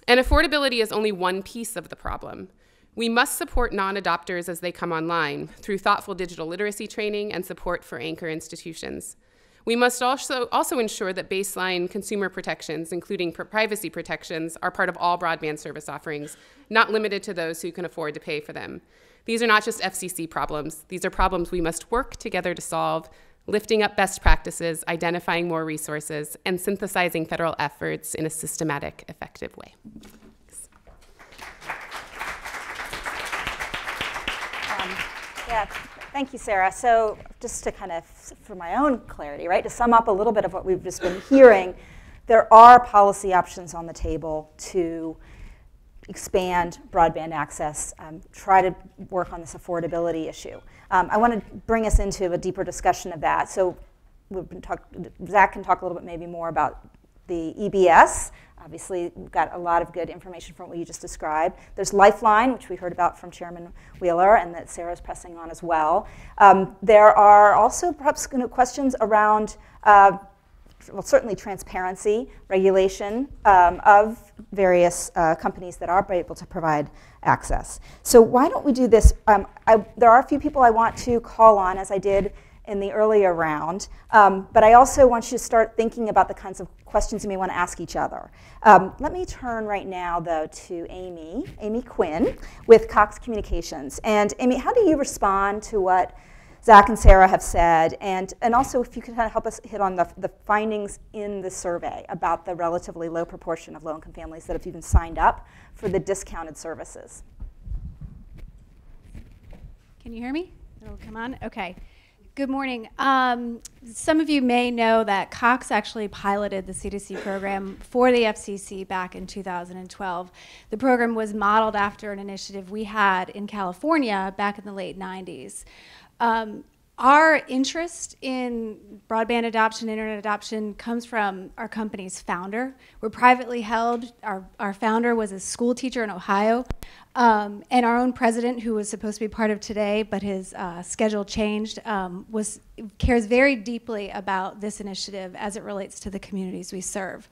And affordability is only one piece of the problem. We must support non adopters as they come online through thoughtful digital literacy training and support for anchor institutions. We must also, also ensure that baseline consumer protections, including privacy protections, are part of all broadband service offerings, not limited to those who can afford to pay for them. These are not just FCC problems, these are problems we must work together to solve, lifting up best practices, identifying more resources, and synthesizing federal efforts in a systematic, effective way. Um, yeah, thank you, Sarah. So just to kind of, for my own clarity, right, to sum up a little bit of what we've just been hearing, there are policy options on the table to expand broadband access, um, try to work on this affordability issue. Um, I want to bring us into a deeper discussion of that. So we've been talk, Zach can talk a little bit maybe more about the EBS, Obviously, got a lot of good information from what you just described. There's Lifeline, which we heard about from Chairman Wheeler, and that Sarah's pressing on as well. Um, there are also perhaps you know, questions around, uh, well, certainly transparency, regulation um, of various uh, companies that are able to provide access. So why don't we do this? Um, I, there are a few people I want to call on, as I did in the earlier round. Um, but I also want you to start thinking about the kinds of questions you may want to ask each other. Um, let me turn right now, though, to Amy, Amy Quinn with Cox Communications. And Amy, how do you respond to what Zach and Sarah have said? And, and also, if you could kind of help us hit on the, the findings in the survey about the relatively low proportion of low income families that have even signed up for the discounted services. Can you hear me? It'll come on? Okay. Good morning. Um, some of you may know that Cox actually piloted the C2C program for the FCC back in 2012. The program was modeled after an initiative we had in California back in the late 90s. Um, our interest in broadband adoption, internet adoption, comes from our company's founder. We're privately held. Our, our founder was a school teacher in Ohio. Um, and our own president, who was supposed to be part of today, but his uh, schedule changed, um, was, cares very deeply about this initiative as it relates to the communities we serve.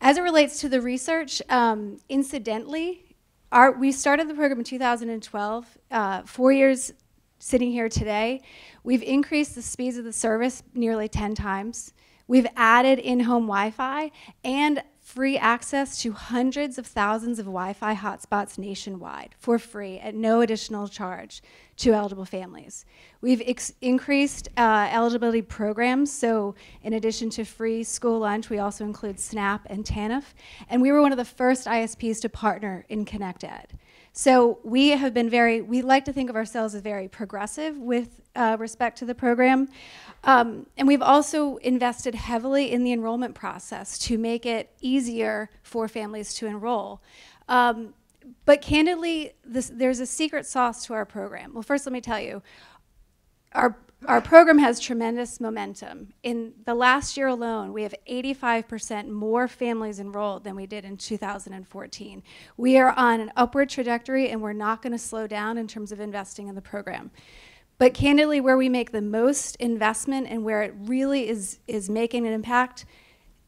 As it relates to the research, um, incidentally, our, we started the program in 2012. Uh, four years sitting here today, we've increased the speeds of the service nearly 10 times. We've added in home Wi Fi and free access to hundreds of thousands of Wi Fi hotspots nationwide for free at no additional charge to eligible families. We've increased uh, eligibility programs, so in addition to free school lunch, we also include SNAP and TANF. And we were one of the first ISPs to partner in ConnectED. So we have been very, we like to think of ourselves as very progressive with uh, respect to the program. Um, and we've also invested heavily in the enrollment process to make it easier for families to enroll. Um, but candidly, this, there's a secret sauce to our program. Well, first, let me tell you, our our program has tremendous momentum. In the last year alone, we have 85% more families enrolled than we did in 2014. We are on an upward trajectory and we're not going to slow down in terms of investing in the program. But candidly, where we make the most investment and where it really is, is making an impact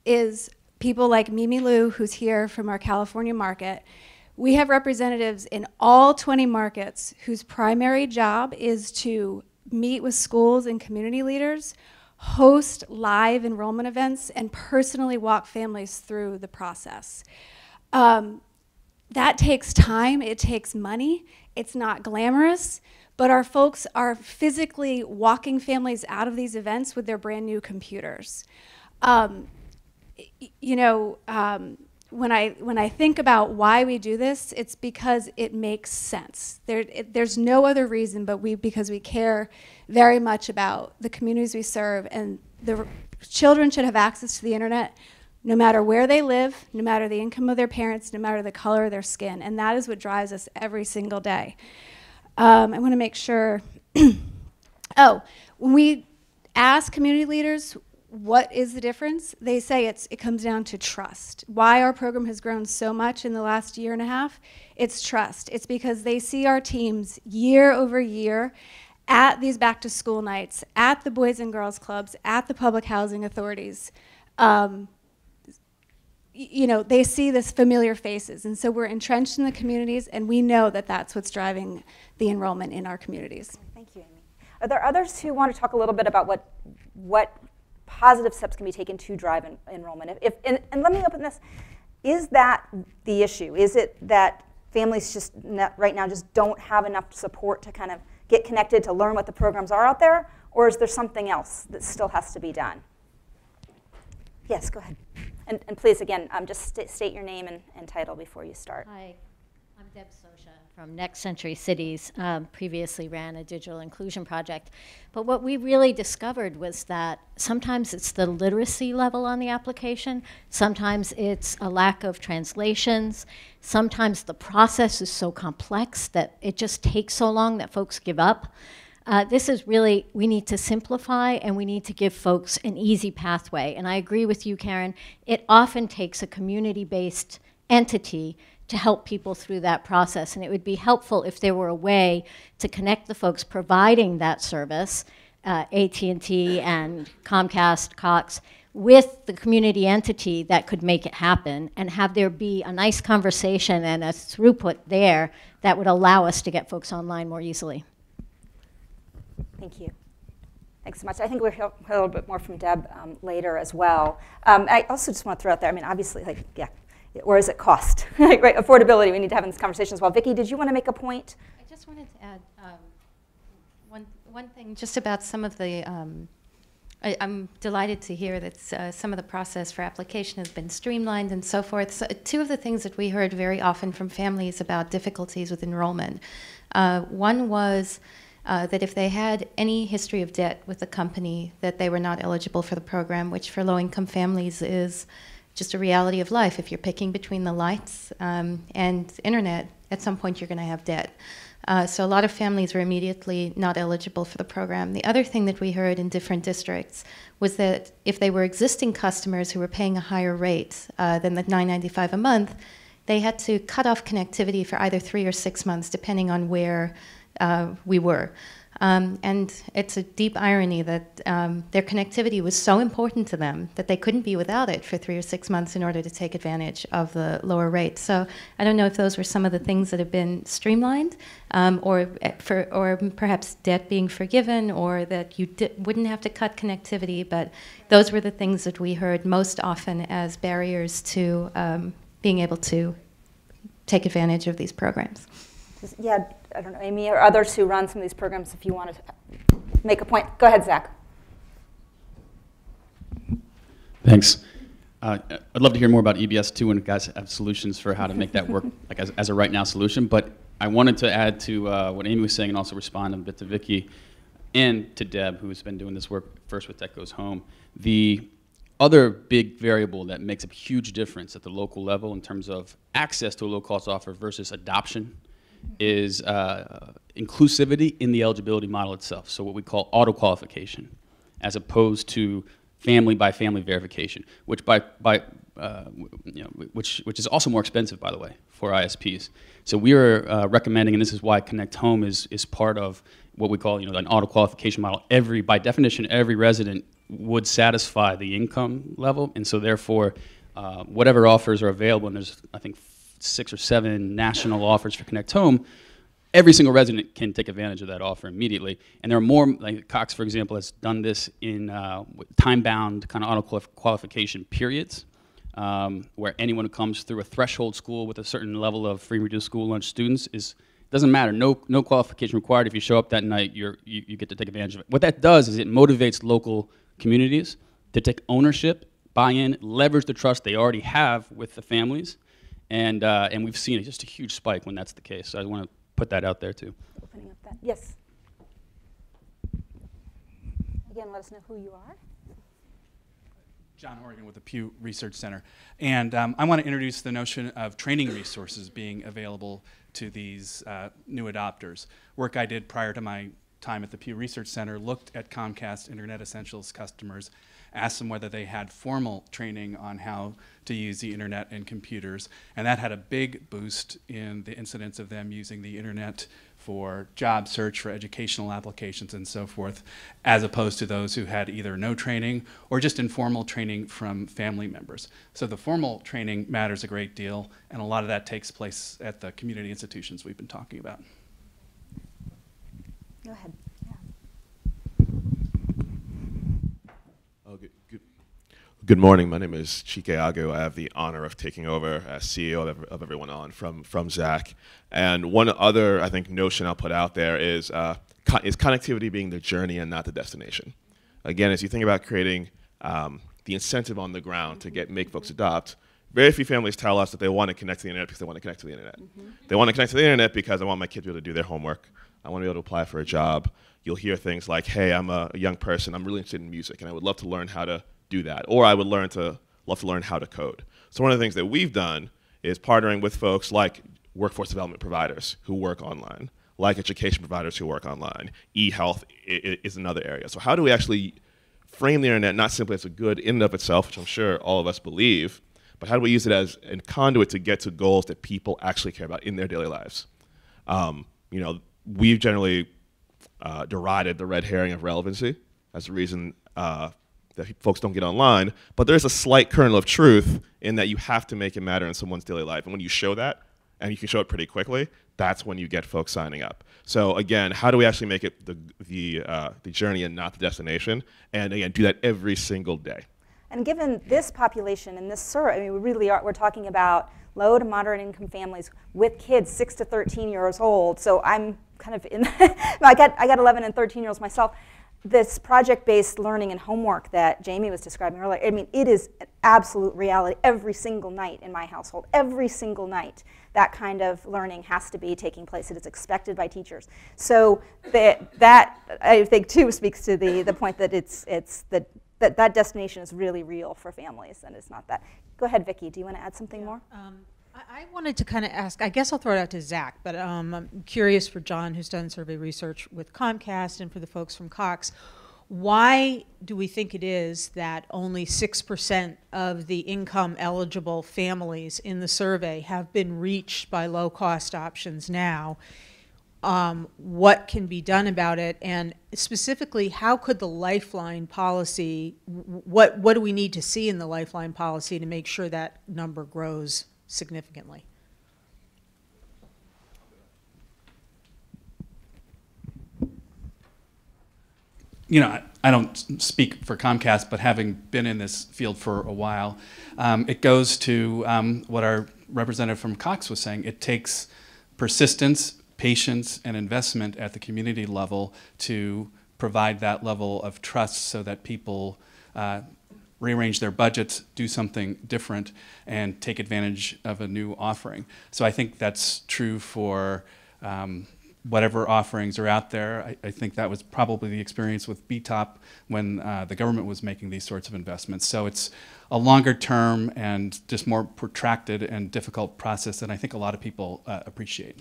is people like Mimi Liu, who's here from our California market. We have representatives in all 20 markets whose primary job is to meet with schools and community leaders, host live enrollment events, and personally walk families through the process. Um, that takes time, it takes money, it's not glamorous, but our folks are physically walking families out of these events with their brand new computers. Um, you know, um, when I when I think about why we do this, it's because it makes sense. There, it, there's no other reason, but we because we care very much about the communities we serve, and the children should have access to the internet, no matter where they live, no matter the income of their parents, no matter the color of their skin, and that is what drives us every single day. Um, I want to make sure. oh, when we ask community leaders what is the difference? They say it's it comes down to trust. Why our program has grown so much in the last year and a half? It's trust. It's because they see our teams year over year at these back to school nights, at the Boys and Girls Clubs, at the public housing authorities. Um, you know, they see this familiar faces. And so we're entrenched in the communities, and we know that that's what's driving the enrollment in our communities. Thank you, Amy. Are there others who want to talk a little bit about what, what positive steps can be taken to drive en enrollment? If, if and, and, let me open this. Is that the issue? Is it that families just right now just don't have enough support to kind of get connected to learn what the programs are out there? Or is there something else that still has to be done? Yes, go ahead. And, and please, again, um, just st state your name and, and, title before you start. Hi, I'm Deb Socia from Next Century Cities, um, previously ran a digital inclusion project. But what we really discovered was that sometimes it's the literacy level on the application, sometimes it's a lack of translations, sometimes the process is so complex that it just takes so long that folks give up. Uh, this is really, we need to simplify and we need to give folks an easy pathway. And I agree with you, Karen. It often takes a community based entity to help people through that process. And it would be helpful if there were a way to connect the folks providing that service, uh, AT&T and Comcast, Cox, with the community entity that could make it happen and have there be a nice conversation and a throughput there that would allow us to get folks online more easily. Thank you. Thanks so much. I think we'll hear a little bit more from Deb um, later as well. Um, I also just want to throw out there, I mean, obviously, like, yeah, or is it cost? right, affordability, we need to have in this conversation as well. Vikki, did you want to make a point? I just wanted to add um, one, one thing just about some of the, um, I, am delighted to hear that uh, some of the process for application has been streamlined and so forth. So, two of the things that we heard very often from families about difficulties with enrollment. Uh, one was uh, that if they had any history of debt with the company, that they were not eligible for the program, which for low-income families is just a reality of life. If you're picking between the lights um, and internet, at some point you're going to have debt. Uh, so a lot of families were immediately not eligible for the program. The other thing that we heard in different districts was that if they were existing customers who were paying a higher rate uh, than the $9.95 a month, they had to cut off connectivity for either three or six months, depending on where uh, we were. Um, and it's a deep irony that um, their connectivity was so important to them that they couldn't be without it for three or six months in order to take advantage of the lower rate. So I don't know if those were some of the things that have been streamlined, um, or eh, for, or perhaps debt being forgiven, or that you wouldn't have to cut connectivity. But those were the things that we heard most often as barriers to um, being able to take advantage of these programs. Yeah, I don't know, Amy or others who run some of these programs, if you want to make a point. Go ahead, Zach. Thanks. Uh, I'd love to hear more about EBS too, and guys have solutions for how to make that work, like as, as, a right now solution. But I wanted to add to uh, what Amy was saying, and also respond a bit to Vikki and to Deb, who's been doing this work first with Tech Goes Home. The other big variable that makes a huge difference at the local level in terms of access to a low cost offer versus adoption is uh, inclusivity in the eligibility model itself. So what we call auto qualification, as opposed to family by family verification, which by by uh, you know, which which is also more expensive, by the way, for ISPs. So we are uh, recommending, and this is why Connect Home is is part of what we call you know an auto qualification model. Every by definition, every resident would satisfy the income level, and so therefore, uh, whatever offers are available, and there's I think six or seven national offers for Connect Home, every single resident can take advantage of that offer immediately. And there are more, like Cox, for example, has done this in uh, time-bound kind of auto qualification periods, um, where anyone who comes through a threshold school with a certain level of free reduced school lunch students is doesn't matter. No, no qualification required. If you show up that night, you're, you, you get to take advantage of it. What that does is it motivates local communities to take ownership, buy in, leverage the trust they already have with the families, and, uh, and we've seen just a huge spike when that's the case. So I want to put that out there too. Opening up that. Yes. Again, let us know who you are. John Horrigan with the Pew Research Center. And um, I want to introduce the notion of training resources being available to these uh, new adopters. Work I did prior to my time at the Pew Research Center looked at Comcast Internet Essentials customers asked them whether they had formal training on how to use the internet and computers, and that had a big boost in the incidence of them using the internet for job search, for educational applications, and so forth, as opposed to those who had either no training or just informal training from family members. So the formal training matters a great deal, and a lot of that takes place at the community institutions we've been talking about. Go ahead. Oh, good, good, good, morning. My name is Chike Aguh. I have the honor of taking over as CEO of, of EveryoneOn from, from Zach. And one other, I think, notion I'll put out there is, uh, co is connectivity being the journey and not the destination. Again, as you think about creating um, the incentive on the ground to get make folks adopt, very few families tell us that they want to connect to the internet because they want to connect to the internet. Mm -hmm. They want to connect to the internet because I want my kids to be able to do their homework. I want to be able to apply for a job you'll hear things like, hey, I'm a, a, young person, I'm really interested in music, and I would love to learn how to do that. Or I would learn to love to learn how to code. So one of the things that we've done is partnering with folks like workforce development providers who work online, like education providers who work online. E-health is another area. So how do we actually frame the internet not simply as a good in and of itself, which I'm sure all of us believe, but how do we use it as a conduit to get to goals that people actually care about in their daily lives? Um, you know, we've generally uh, derided the red herring of relevancy as a reason uh, that folks don't get online. But there's a slight kernel of truth in that you have to make it matter in someone's daily life. And when you show that, and you can show it pretty quickly, that's when you get folks signing up. So again, how do we actually make it the, the, uh, the journey and not the destination? And again, do that every single day. And given this population and this survey, I mean, we really are, we're talking about low to moderate income families with kids 6 to 13 years old. So I'm kind of in, I got, I got 11 and 13 year olds myself. This project-based learning and homework that Jaime was describing earlier, I mean, it is an absolute reality every single night in my household. Every single night, that kind of learning has to be taking place. It is expected by teachers. So that, that I think, too, speaks to the, the point that it's, it's the, that, that destination is really real for families, and it's not that. Go ahead, Vicki. Do you want to add something yeah. more? Um, I wanted to kind of ask, I guess I'll throw it out to Zach, but um, I'm curious for John, who's done survey research with Comcast, and for the folks from Cox. Why do we think it is that only 6% of the income eligible families in the survey have been reached by low cost options now? Um, what can be done about it? And specifically, how could the Lifeline policy, what, what do we need to see in the Lifeline policy to make sure that number grows significantly. You know, I, don't speak for Comcast, but having been in this field for a while, um, it goes to um, what our representative from Cox was saying. It takes persistence, patience, and investment at the community level to provide that level of trust so that people uh, rearrange their budgets, do something different, and take advantage of a new offering. So I think that's true for um, whatever offerings are out there. I, I, think that was probably the experience with BTOP when uh, the government was making these sorts of investments. So it's a longer term and just more protracted and difficult process than I think a lot of people uh, appreciate.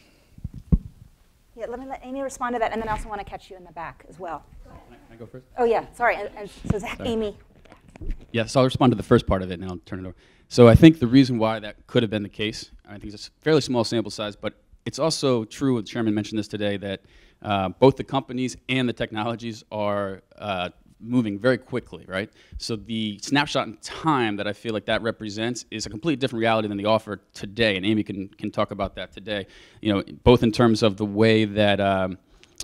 Yeah, let me let Amy respond to that, and then I also want to catch you in the back as well. Can I go first? Oh yeah, sorry. And, and so Zach, sorry. Amy. Yes, I'll respond to the first part of it, and I'll turn it over. So I think the reason why that could have been the case, I think it's a fairly small sample size, but it's also true, the chairman mentioned this today, that uh, both the companies and the technologies are uh, moving very quickly, right? So the snapshot in time that I feel like that represents is a completely different reality than the offer today, and Amy can, can talk about that today. You know, both in terms of the way that um,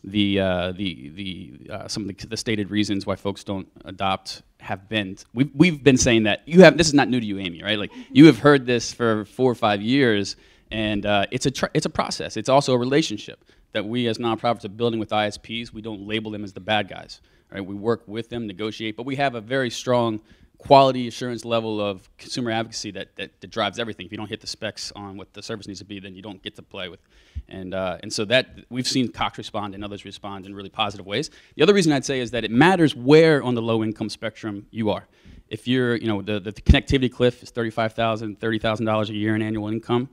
the, uh, the, the, uh, some of the, the, stated reasons why folks don't adopt have been, we've, we've been saying that, you have, this is not new to you, Amy, right? Like, you have heard this for four or five years, and uh, it's, a it's a process. It's also a relationship that we as nonprofits are building with ISPs. We don't label them as the bad guys, right? We work with them, negotiate, but we have a very strong quality assurance level of consumer advocacy that, that, that, drives everything. If you don't hit the specs on what the service needs to be, then you don't get to play with. And, uh, and so that we've seen Cox respond and others respond in really positive ways. The other reason I'd say is that it matters where on the low income spectrum you are. If you're, you know, the, the connectivity cliff is $35,000, $30,000 a year in annual income,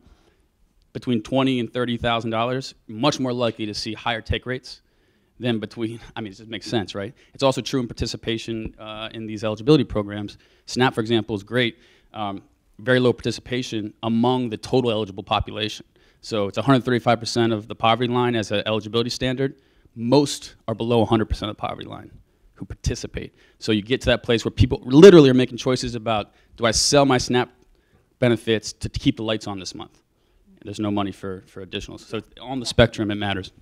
between 20 and $30,000, much more likely to see higher take rates than between, I mean, it just makes sense, right? It's also true in participation uh, in these eligibility programs. SNAP, for example, is great. Um, very low participation among the total eligible population. So it's 135% of the poverty line as an eligibility standard. Most are below 100% of the poverty line who participate. So you get to that place where people literally are making choices about, do I sell my SNAP benefits to, to keep the lights on this month? There's no money for, for additional. So on the spectrum, it matters.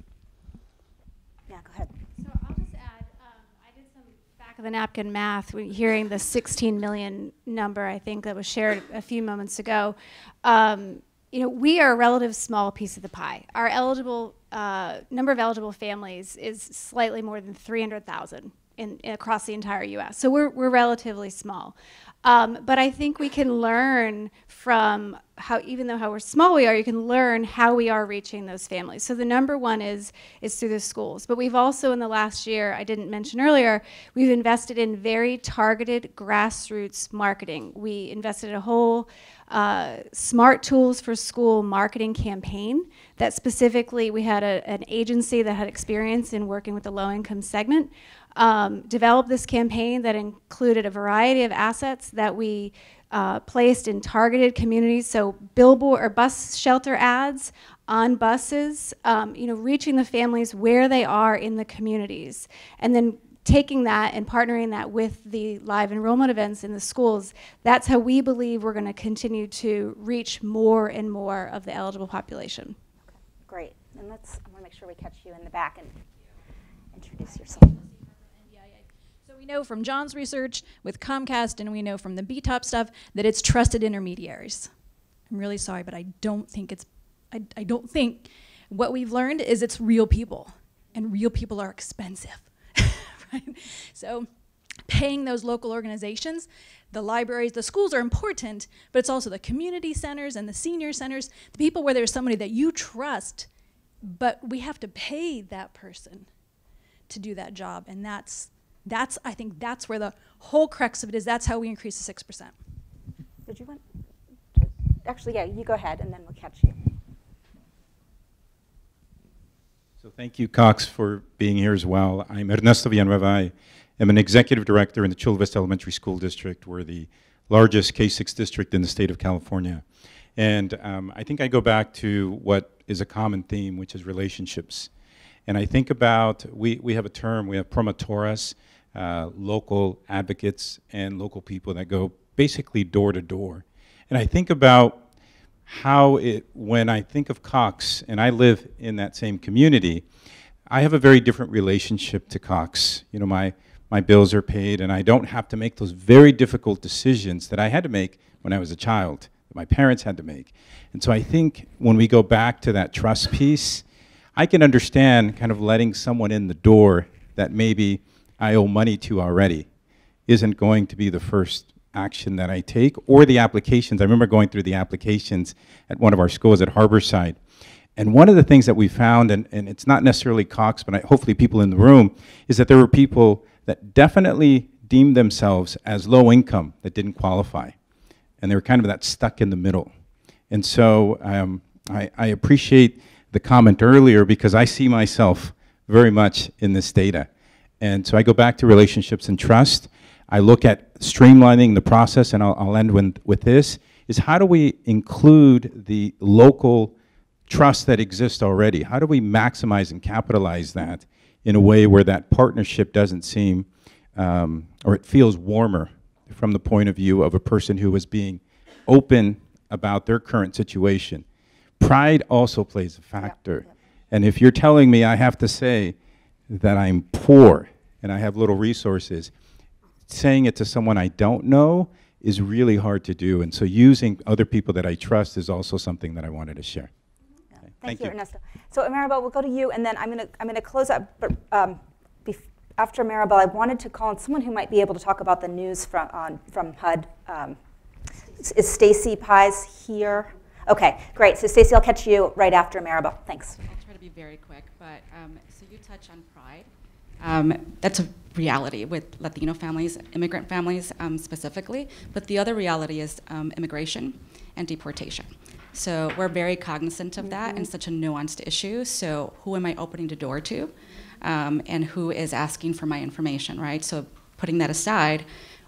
Yeah, go ahead. So I'll just add, um, I did some back of the napkin math, hearing the 16 million number, I think that was shared a few moments ago. Um, you know, we are a relative small piece of the pie. Our eligible uh, number of eligible families is slightly more than 300,000 in, in, across the entire U.S. So we're we're relatively small. Um, but I think we can learn from how, even though how we're small we are, you can learn how we are reaching those families. So the number one is is through the schools. But we've also in the last year, I didn't mention earlier, we've invested in very targeted grassroots marketing. We invested in a whole uh, smart tools for school marketing campaign that specifically we had a, an agency that had experience in working with the low income segment um, developed this campaign that included a variety of assets that we uh, placed in targeted communities. So billboard or bus shelter ads on buses, um, you know, reaching the families where they are in the communities, and then taking that and partnering that with the live enrollment events in the schools, that's how we believe we're going to continue to reach more and more of the eligible population. Great. And let's, I want to make sure we catch you in the back and introduce yourself we know from John's research with Comcast and we know from the BTOP stuff that it's trusted intermediaries. I'm really sorry, but I don't think it's, I, I don't think what we've learned is it's real people and real people are expensive, right? So paying those local organizations, the libraries, the schools are important, but it's also the community centers and the senior centers, the people where there's somebody that you trust, but we have to pay that person to do that job, and that's that's, I think that's where the whole crux of it is. That's how we increase the 6%. Did you want to? Actually, yeah, you go ahead and then we'll catch you. So thank you, Cox, for being here as well. I'm Ernesto Villanueva. I'm an executive director in the Chula Vista Elementary School District. We're the largest K-6 district in the state of California. And um, I think I go back to what is a common theme, which is relationships. And I think about, we, we have a term, we have promotoras, uh, local advocates and local people that go basically door to door. And I think about how it, when I think of Cox, and I live in that same community, I have a very different relationship to Cox. You know, my, my bills are paid, and I don't have to make those very difficult decisions that I had to make when I was a child, that my parents had to make. And so I think when we go back to that trust piece, I can understand kind of letting someone in the door that maybe I owe money to already isn't going to be the first action that I take or the applications. I remember going through the applications at one of our schools at Harborside. And one of the things that we found, and, and it's not necessarily Cox, but I, hopefully people in the room, is that there were people that definitely deemed themselves as low income that didn't qualify. And they were kind of that stuck in the middle. And so um, I, I appreciate the comment earlier because I see myself very much in this data. And so I go back to relationships and trust. I look at streamlining the process, and I'll, I'll end with, with this, is how do we include the local trust that exists already? How do we maximize and capitalize that in a way where that partnership doesn't seem, um, or it feels warmer from the point of view of a person who is being open about their current situation. Pride also plays a factor. And if you're telling me I have to say that I'm poor and I have little resources, saying it to someone I don't know is really hard to do. And so using other people that I trust is also something that I wanted to share. Yeah. Thank, Thank, you, Ernesto. So Maribel, we'll go to you, and then I'm going to I'm going to close up. But um, after Maribel, I wanted to call on someone who might be able to talk about the news from on, from HUD. Um, is Stacy Pies here? Okay, great. So Stacy, I'll catch you right after Maribel. Thanks. I'll try to be very quick, but um, so you touch on pride. Um, that's a reality with Latino families, immigrant families um, specifically, but the other reality is um, immigration and deportation. So we're very cognizant of that and Mhm. such a nuanced issue. So who am I opening the door to? Um, and who is asking for my information, right? So putting that aside,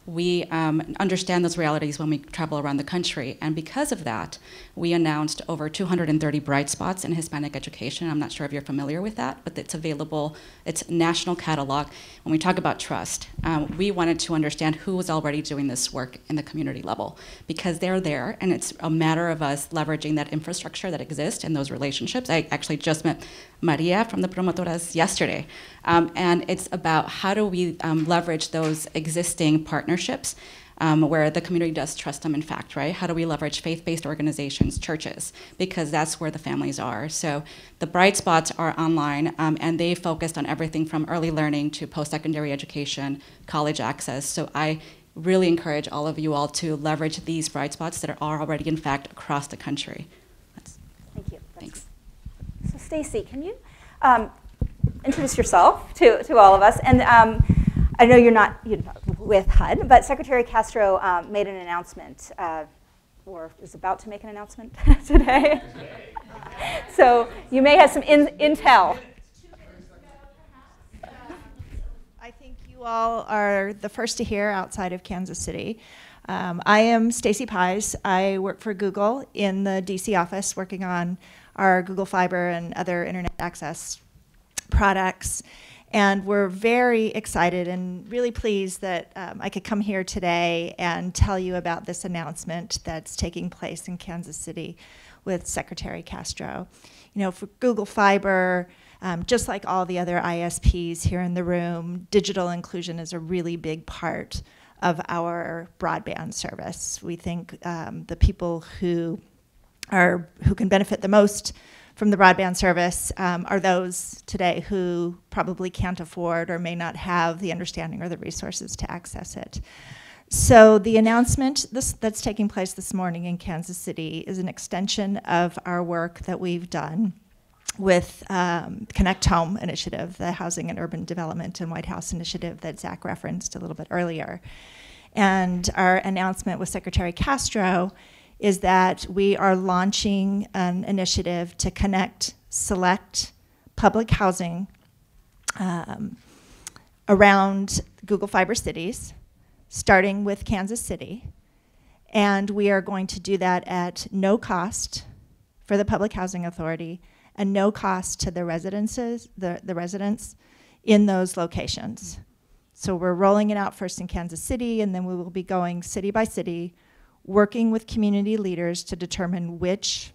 we um, understand those realities when we travel around the country. And because of that, we announced over 230 bright spots in Hispanic education. I'm not sure if you're familiar with that, but it's available. It's national catalog. When we talk about trust, um, we wanted to understand who was already doing this work in the community level because they're there, and it's a matter of us leveraging that infrastructure that exists and those relationships. I actually just met Maria from the Promotoras yesterday, um, and it's about how do we um, leverage those existing partnerships um, where the community does trust them in fact, right? How do we leverage faith-based organizations, churches, because that's where the families are. So the bright spots are online, um, and they focused on everything from early learning to post-secondary education, college access. So I really encourage all of you all to leverage these bright spots that are already in fact across the country. That's, Thank you. Thanks. So Stacy, can you um, introduce yourself to, to all of us? And um, I know you're not you know, with HUD, but Secretary Castro um, made an announcement, uh, or is about to make an announcement today. so you may have some in, intel. I think you all are the first to hear outside of Kansas City. Um, I am Stacy Pies. I work for Google in the DC office, working on our Google Fiber and other internet access products. And we're very excited and really pleased that um, I could come here today and tell you about this announcement that's taking place in Kansas City with Secretary Castro. You know, for Google Fiber, um, just like all the other ISPs here in the room, digital inclusion is a really big part of our broadband service. We think um, the people who are who can benefit the most from the broadband service um, are those today who probably can't afford or may not have the understanding or the resources to access it. So the announcement this, that's taking place this morning in Kansas City is an extension of our work that we've done with um, Connect Home initiative, the Housing and Urban Development and White House initiative that Zach referenced a little bit earlier. And our announcement with Secretary Castro is that we are launching an initiative to connect select public housing um, around Google Fiber cities, starting with Kansas City. And we are going to do that at no cost for the Public Housing Authority and no cost to the residences, the, the residents in those locations. So we're rolling it out first in Kansas City, and then we will be going city by city, working with community leaders to determine which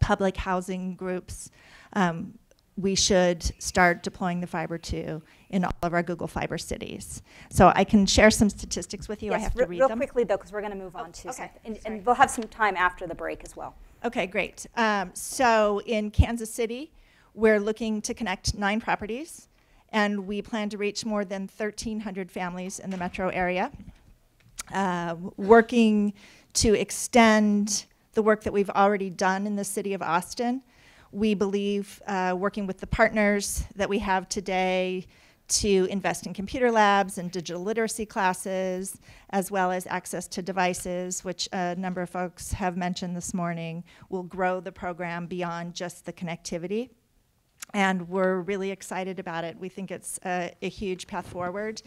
public housing groups um, we should start deploying the fiber to in all of our Google Fiber cities. So I can share some statistics with you. I have to read real them. quickly though, because we're going to move on to okay. something, and, and we'll have some time after the break as well. Okay, great. Um, so in Kansas City, we're looking to connect nine properties, and we plan to reach more than 1,300 families in the metro area. Uh, working to extend the work that we've already done in the city of Austin. We believe, uh, working with the partners that we have today, to invest in computer labs and digital literacy classes, as well as access to devices, which a number of folks have mentioned this morning, will grow the program beyond just the connectivity. And we're really excited about it. We think it's a, a huge path forward.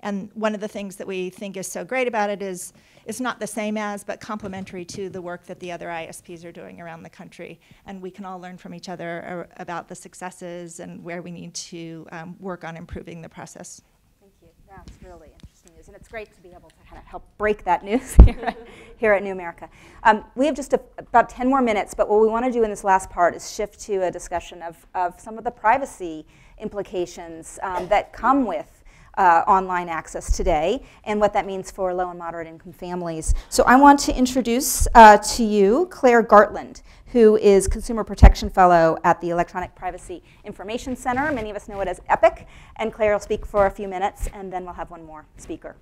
And one of the things that we think is so great about it is it's not the same as, but complementary to the work that the other ISPs are doing around the country. And we can all learn from each other ar- about the successes and where we need to um, work on improving the process. Thank you. That's really interesting news, and it's great to be able to kind of help break that news here, at, here at New America. Um, we have just a, about 10 more minutes, but what we want to do in this last part is shift to a discussion of, of some of the privacy implications um, that come with uh, online access today and what that means for low and moderate income families. So I want to introduce uh, to you Claire Gartland, who is Consumer Protection Fellow at the Electronic Privacy Information Center. Many of us know it as EPIC. And Claire will speak for a few minutes, and then we'll have one more speaker.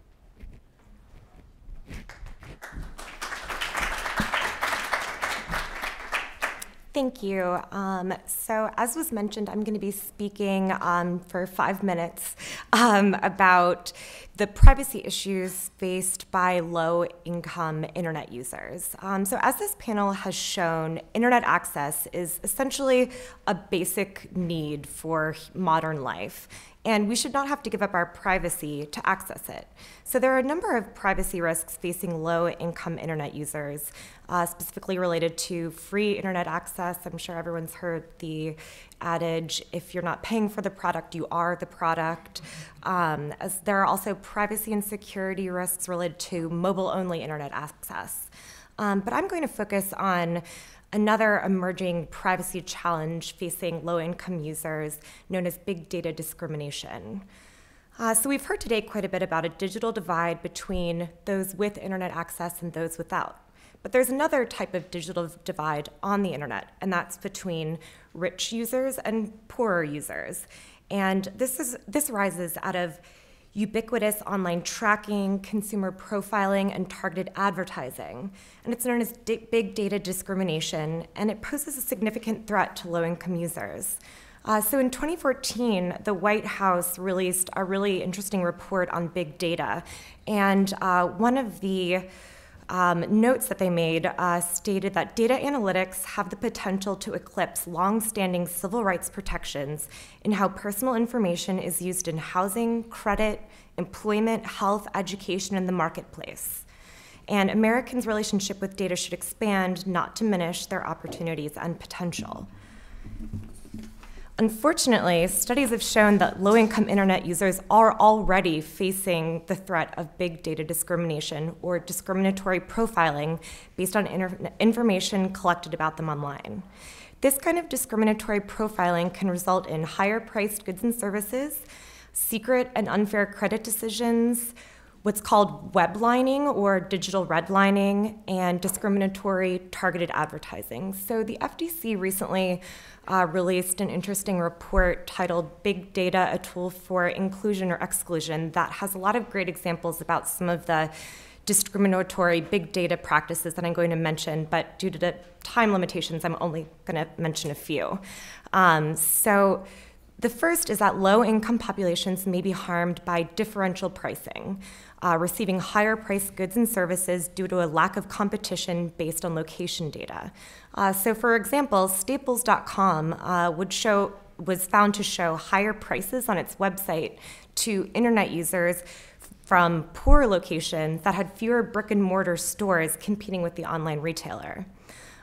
Thank you. Um, so, as was mentioned, I'm going to be speaking um, for five minutes um, about the privacy issues faced by low income internet users. Um, so, as this panel has shown, internet access is essentially a basic need for modern life and we should not have to give up our privacy to access it. So there are a number of privacy risks facing low-income internet users, uh, specifically related to free internet access. I'm sure everyone's heard the adage, if you're not paying for the product, you are the product. Um, there are also privacy and security risks related to mobile-only internet access. Um, but I'm going to focus on another emerging privacy challenge facing low income users known as big data discrimination. Uh, so, we've heard today quite a bit about a digital divide between those with internet access and those without. But there's another type of digital divide on the internet, and that's between rich users and poorer users. And this, is, this arises out of ubiquitous online tracking, consumer profiling, and targeted advertising. And it's known as big data discrimination, and it poses a significant threat to low income users. Uh, so in 2014, the White House released a really interesting report on big data. And uh, one of the um, notes that they made uh, stated that data analytics have the potential to eclipse long-standing civil rights protections in how personal information is used in housing, credit, employment, health, education, and the marketplace. And Americans' relationship with data should expand, not diminish their opportunities and potential. Unfortunately, studies have shown that low income internet users are already facing the threat of big data discrimination or discriminatory profiling based on information collected about them online. This kind of discriminatory profiling can result in higher priced goods and services, secret and unfair credit decisions, what's called weblining or digital redlining, and discriminatory targeted advertising. So the FTC recently uh, released an interesting report titled Big Data, a Tool for Inclusion or Exclusion, that has a lot of great examples about some of the discriminatory big data practices that I'm going to mention, but due to the time limitations, I'm only going to mention a few. Um, so the first is that low income populations may be harmed by differential pricing, uh, receiving higher priced goods and services due to a lack of competition based on location data. Uh, so, for example, Staples.com uh, would show was found to show higher prices on its website to internet users from poor locations that had fewer brick and mortar stores competing with the online retailer.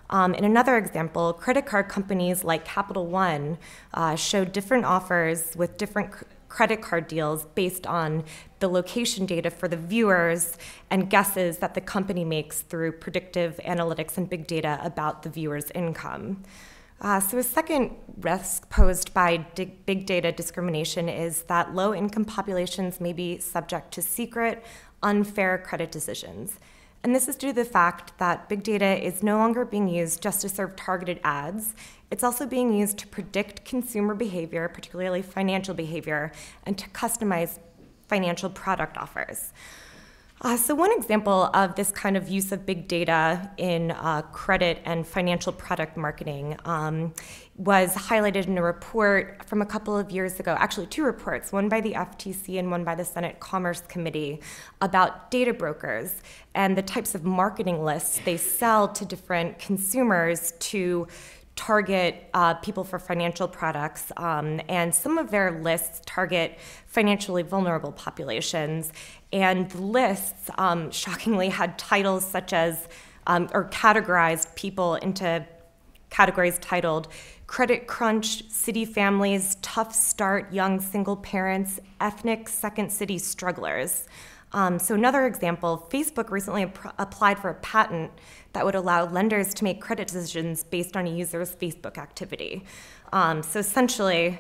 Um, in another example, credit card companies like Capital One uh, showed different offers with different credit card deals based on the location data for the viewers and guesses that the company makes through predictive analytics and big data about the viewer's income. Uh, so, a second risk posed by big data discrimination is that low income populations may be subject to secret, unfair credit decisions. And this is due to the fact that big data is no longer being used just to serve targeted ads. It's also being used to predict consumer behavior, particularly financial behavior, and to customize financial product offers. Uh, so, one example of this kind of use of big data in uh, credit and financial product marketing um, was highlighted in a report from a couple of years ago, actually, two reports, one by the FTC and one by the Senate Commerce Committee, about data brokers and the types of marketing lists they sell to different consumers to target uh, people for financial products, um, and some of their lists target financially vulnerable populations. And the lists, um, shockingly, had titles such as, um, or categorized people into categories titled Credit Crunch, City Families, Tough Start, Young Single Parents, Ethnic Second City Strugglers. Um, so, another example Facebook recently ap- applied for a patent that would allow lenders to make credit decisions based on a user's Facebook activity. Um, so, essentially,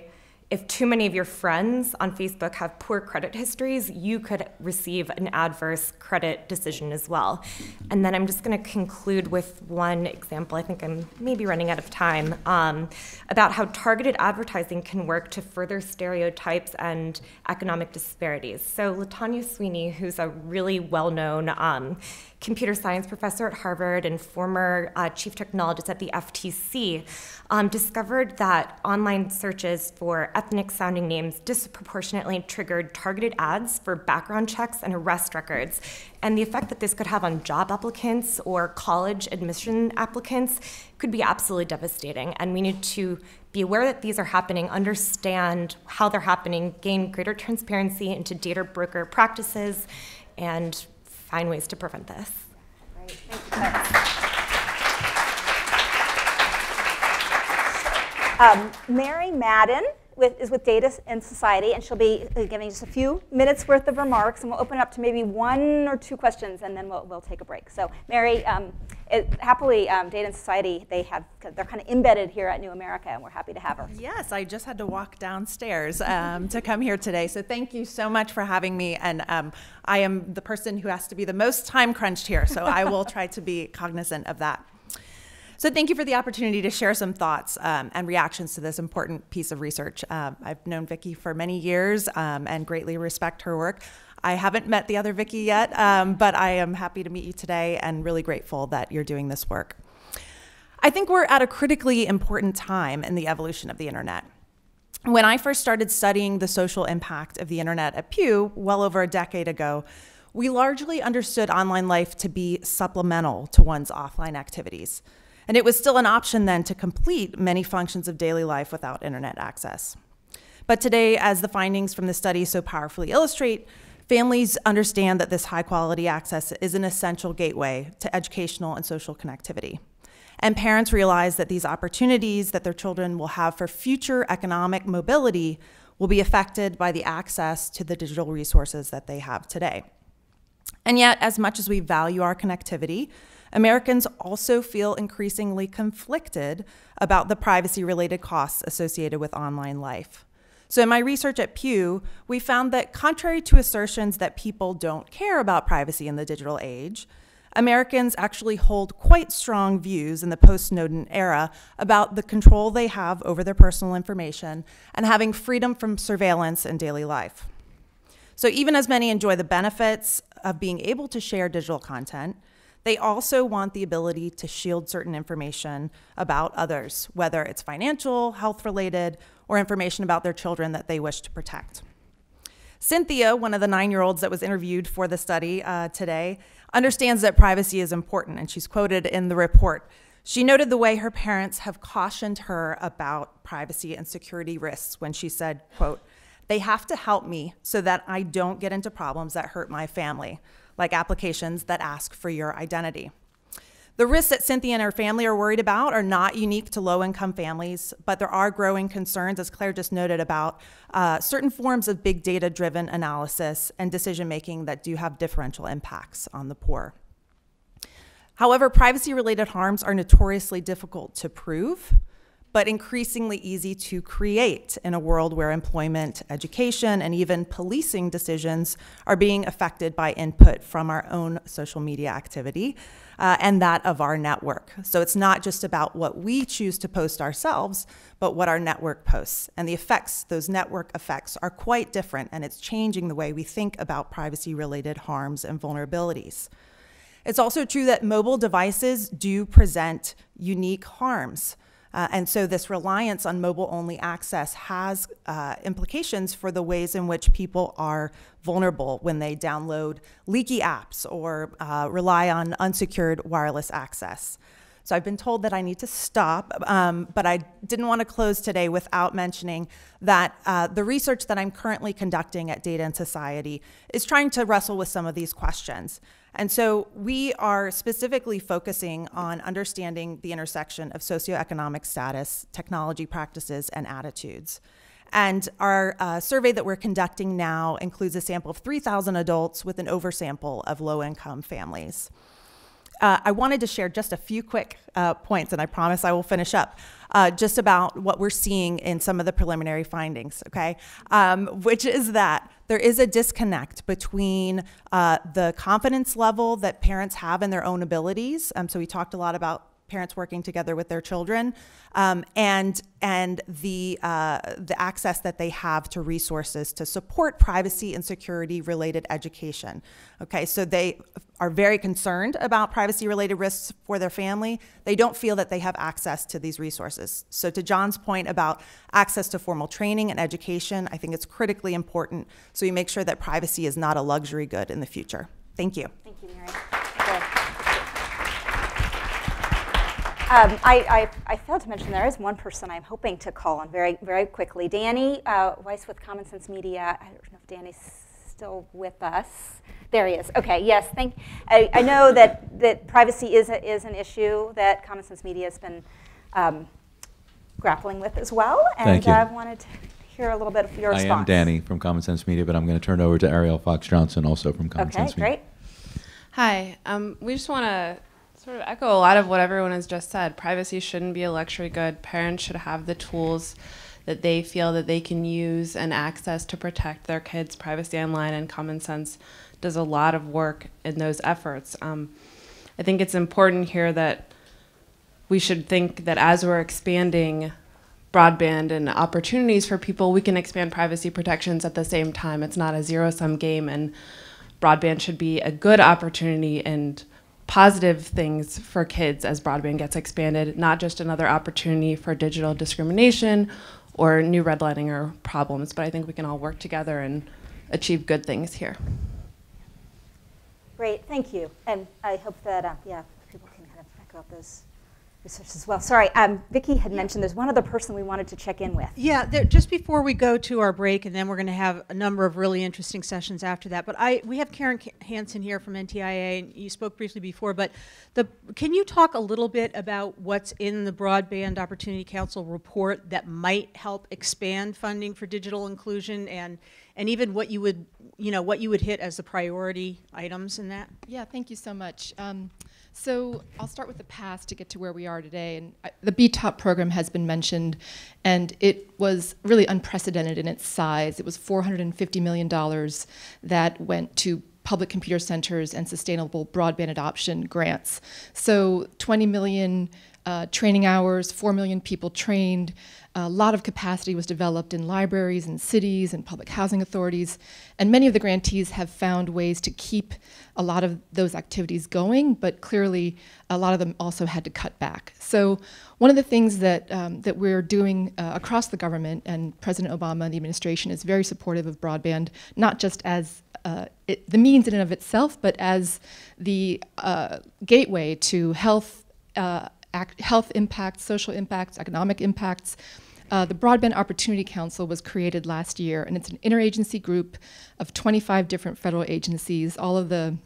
if too many of your friends on Facebook have poor credit histories, you could receive an adverse credit decision as well. And then I'm just going to conclude with one example. I think I'm maybe running out of time um, about how targeted advertising can work to further stereotypes and economic disparities. So, Latanya Sweeney, who's a really well known um, computer science professor at Harvard and former uh, chief technologist at the FTC, um, discovered that online searches for ethnic sounding names disproportionately triggered targeted ads for background checks and arrest records. And the effect that this could have on job applicants or college admission applicants could be absolutely devastating. And we need to be aware that these are happening, understand how they're happening, gain greater transparency into data broker practices, and find ways to prevent this. Um, Mary Madden with, is with Data and Society, and she'll be giving just a few minutes worth of remarks, and we'll open it up to maybe one or two questions, and then we'll, we'll take a break. So, Mary, um, it, happily, um, Data and Society, they have, they're kind of embedded here at New America, and we're happy to have her. Yes, I just had to walk downstairs um, to come here today. So thank you so much for having me. And um, I am the person who has to be the most time crunched here, so I will try to be cognizant of that. So thank you for the opportunity to share some thoughts um, and reactions to this important piece of research. Um, I've known Vicky for many years um, and greatly respect her work. I haven't met the other Vikki yet, um, but I am happy to meet you today and really grateful that you're doing this work. I think we're at a critically important time in the evolution of the internet. When I first started studying the social impact of the internet at Pew, well over a decade ago, we largely understood online life to be supplemental to one's offline activities. And it was still an option then to complete many functions of daily life without internet access. But today, as the findings from the study so powerfully illustrate, families understand that this high quality access is an essential gateway to educational and social connectivity. And parents realize that these opportunities that their children will have for future economic mobility will be affected by the access to the digital resources that they have today. And yet, as much as we value our connectivity, Americans also feel increasingly conflicted about the privacy related costs associated with online life. So, in my research at Pew, we found that contrary to assertions that people don't care about privacy in the digital age, Americans actually hold quite strong views in the post Snowden era about the control they have over their personal information and having freedom from surveillance in daily life. So, even as many enjoy the benefits of being able to share digital content, they also want the ability to shield certain information about others, whether it's financial, health related, or information about their children that they wish to protect. Cynthia, one of the nine year olds that was interviewed for the study uh, today, understands that privacy is important, and she's quoted in the report. She noted the way her parents have cautioned her about privacy and security risks when she said, quote, they have to help me so that I don't get into problems that hurt my family like applications that ask for your identity. The risks that Cynthia and her family are worried about are not unique to low income families, but there are growing concerns, as Claire just noted, about uh, certain forms of big data driven analysis and decision making that do have differential impacts on the poor. However, privacy related harms are notoriously difficult to prove but increasingly easy to create in a world where employment, education, and even policing decisions are being affected by input from our own social media activity uh, and that of our network. So it's not just about what we choose to post ourselves, but what our network posts. And the effects, those network effects, are quite different, and it's changing the way we think about privacy related harms and vulnerabilities. It's also true that mobile devices do present unique harms. Uh, and so this reliance on mobile only access has uh, implications for the ways in which people are vulnerable when they download leaky apps or uh, rely on unsecured wireless access. So I've been told that I need to stop, um, but I didn't want to close today without mentioning that uh, the research that I'm currently conducting at Data and Society is trying to wrestle with some of these questions. And so we are specifically focusing on understanding the intersection of socioeconomic status, technology practices, and attitudes. And our uh, survey that we're conducting now includes a sample of 3,000 adults with an oversample of low income families. Uh, I wanted to share just a few quick uh, points, and I promise I will finish up. Uh, just about what we're seeing in some of the preliminary findings, okay? Um, which is that there is a disconnect between uh, the confidence level that parents have in their own abilities. Um, so we talked a lot about parents working together with their children, um, and and the uh, the access that they have to resources to support privacy and security related education. Okay, so they are very concerned about privacy related risks for their family. They don't feel that they have access to these resources. So to John's point about access to formal training and education, I think it's critically important so we make sure that privacy is not a luxury good in the future. Thank you. Thank you, Mary. Um, I, I, I, failed to mention there is one person I'm hoping to call on very, very quickly. Danny uh, Weiss with Common Sense Media. I don't know if Danny's still with us. There he is. Okay, yes, thank, I, I know that, that privacy is, a, is an issue that Common Sense Media has been um, grappling with as well. And I uh, wanted to hear a little bit of your response. I am Danny from Common Sense Media, but I'm going to turn it over to Ariel Fox Johnson, also from Common okay, Sense Media. Okay, great. Hi, um, we just want to sort of echo a lot of what everyone has just said. Privacy shouldn't be a luxury good. Parents should have the tools that they feel that they can use and access to protect their kids' privacy online, and Common Sense does a lot of work in those efforts. Um, I think it's important here that we should think that as we're expanding broadband and opportunities for people, we can expand privacy protections at the same time. It's not a zero sum game, and broadband should be a good opportunity and positive things for kids as broadband gets expanded, not just another opportunity for digital discrimination or new redlining or problems, but I think we can all work together and achieve good things here. Great, thank you. And I hope that, uh, yeah, people can kind of echo those research as well. Sorry, um, Vicki had mentioned there's one other person we wanted to check in with. Yeah, there, just before we go to our break, and then we're going to have a number of really interesting sessions after that. But I, we have Karen Hansen here from NTIA, and you spoke briefly before. But the, can you talk a little bit about what's in the Broadband Opportunity Council report that might help expand funding for digital inclusion, and and even what you would, you know, what you would hit as the priority items in that? Yeah, thank you so much. Um, so I'll start with the past to get to where we are today. And I, the BTOP program has been mentioned, and it was really unprecedented in its size. It was $450 million that went to public computer centers and sustainable broadband adoption grants. So 20 million uh, training hours, 4 million people trained, a lot of capacity was developed in libraries and cities and public housing authorities, and many of the grantees have found ways to keep a lot of those activities going, but clearly a lot of them also had to cut back. So one of the things that, um, that we're doing uh, across the government, and President Obama and the administration is very supportive of broadband, not just as uh, it, the means in and of itself, but as the uh, gateway to health, uh, health impacts, social impacts, economic impacts, uh, the Broadband Opportunity Council was created last year, and it's an interagency group of 25 different federal agencies, all of the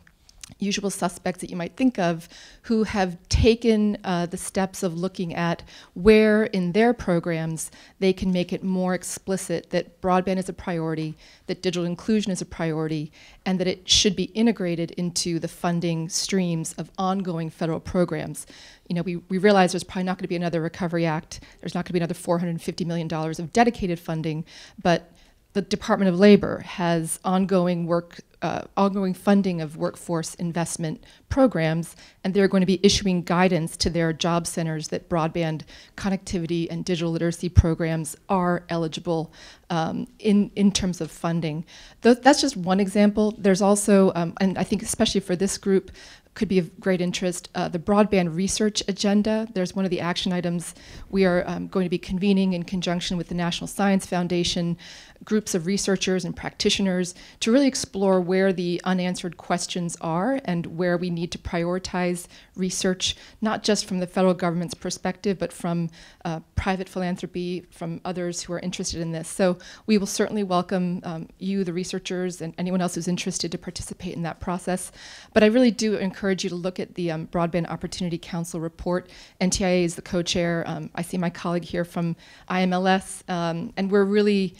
usual suspects that you might think of who have taken uh, the steps of looking at where in their programs they can make it more explicit that broadband is a priority, that digital inclusion is a priority, and that it should be integrated into the funding streams of ongoing federal programs. You know, we, we realize there's probably not going to be another Recovery Act, there's not going to be another $450 million of dedicated funding, but the Department of Labor has ongoing work, uh, ongoing funding of workforce investment programs, and they're going to be issuing guidance to their job centers that broadband connectivity and digital literacy programs are eligible um, in, in terms of funding. Th that's just one example. There's also, um, and I think especially for this group, could be of great interest. Uh, the broadband research agenda, there's one of the action items we are um, going to be convening in conjunction with the National Science Foundation, groups of researchers and practitioners to really explore where the unanswered questions are and where we need to prioritize research, not just from the federal government's perspective, but from uh, private philanthropy, from others who are interested in this. So we will certainly welcome um, you, the researchers, and anyone else who's interested to participate in that process. But I really do encourage you to look at the um, Broadband Opportunity Council report. NTIA is the co-chair. Um, I see my colleague here from IMLS, um, and we're really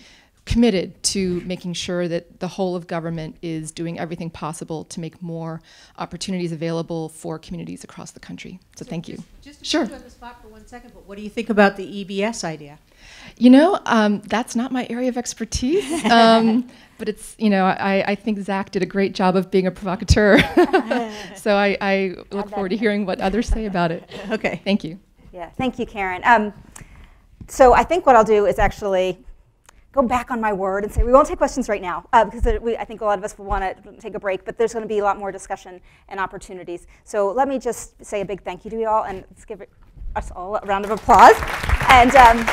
committed to making sure that the whole of government is doing everything possible to make more opportunities available for communities across the country. So, thank you. Just to sure. put you on the spot for one second, but what do you think about the EBS idea? You know, um, that's not my area of expertise. Um, but it's, you know, I, I think Zach did a great job of being a provocateur. so I, I look forward to hearing what others say about it. Okay. Thank you. Yeah, thank you, Karen. Um, so I think what I'll do is actually go back on my word and say we won't take questions right now uh, because we, I think a lot of us will want to take a break, but there's going to be a lot more discussion and opportunities. So let me just say a big thank you to you all and let's give us all a round of applause. And um,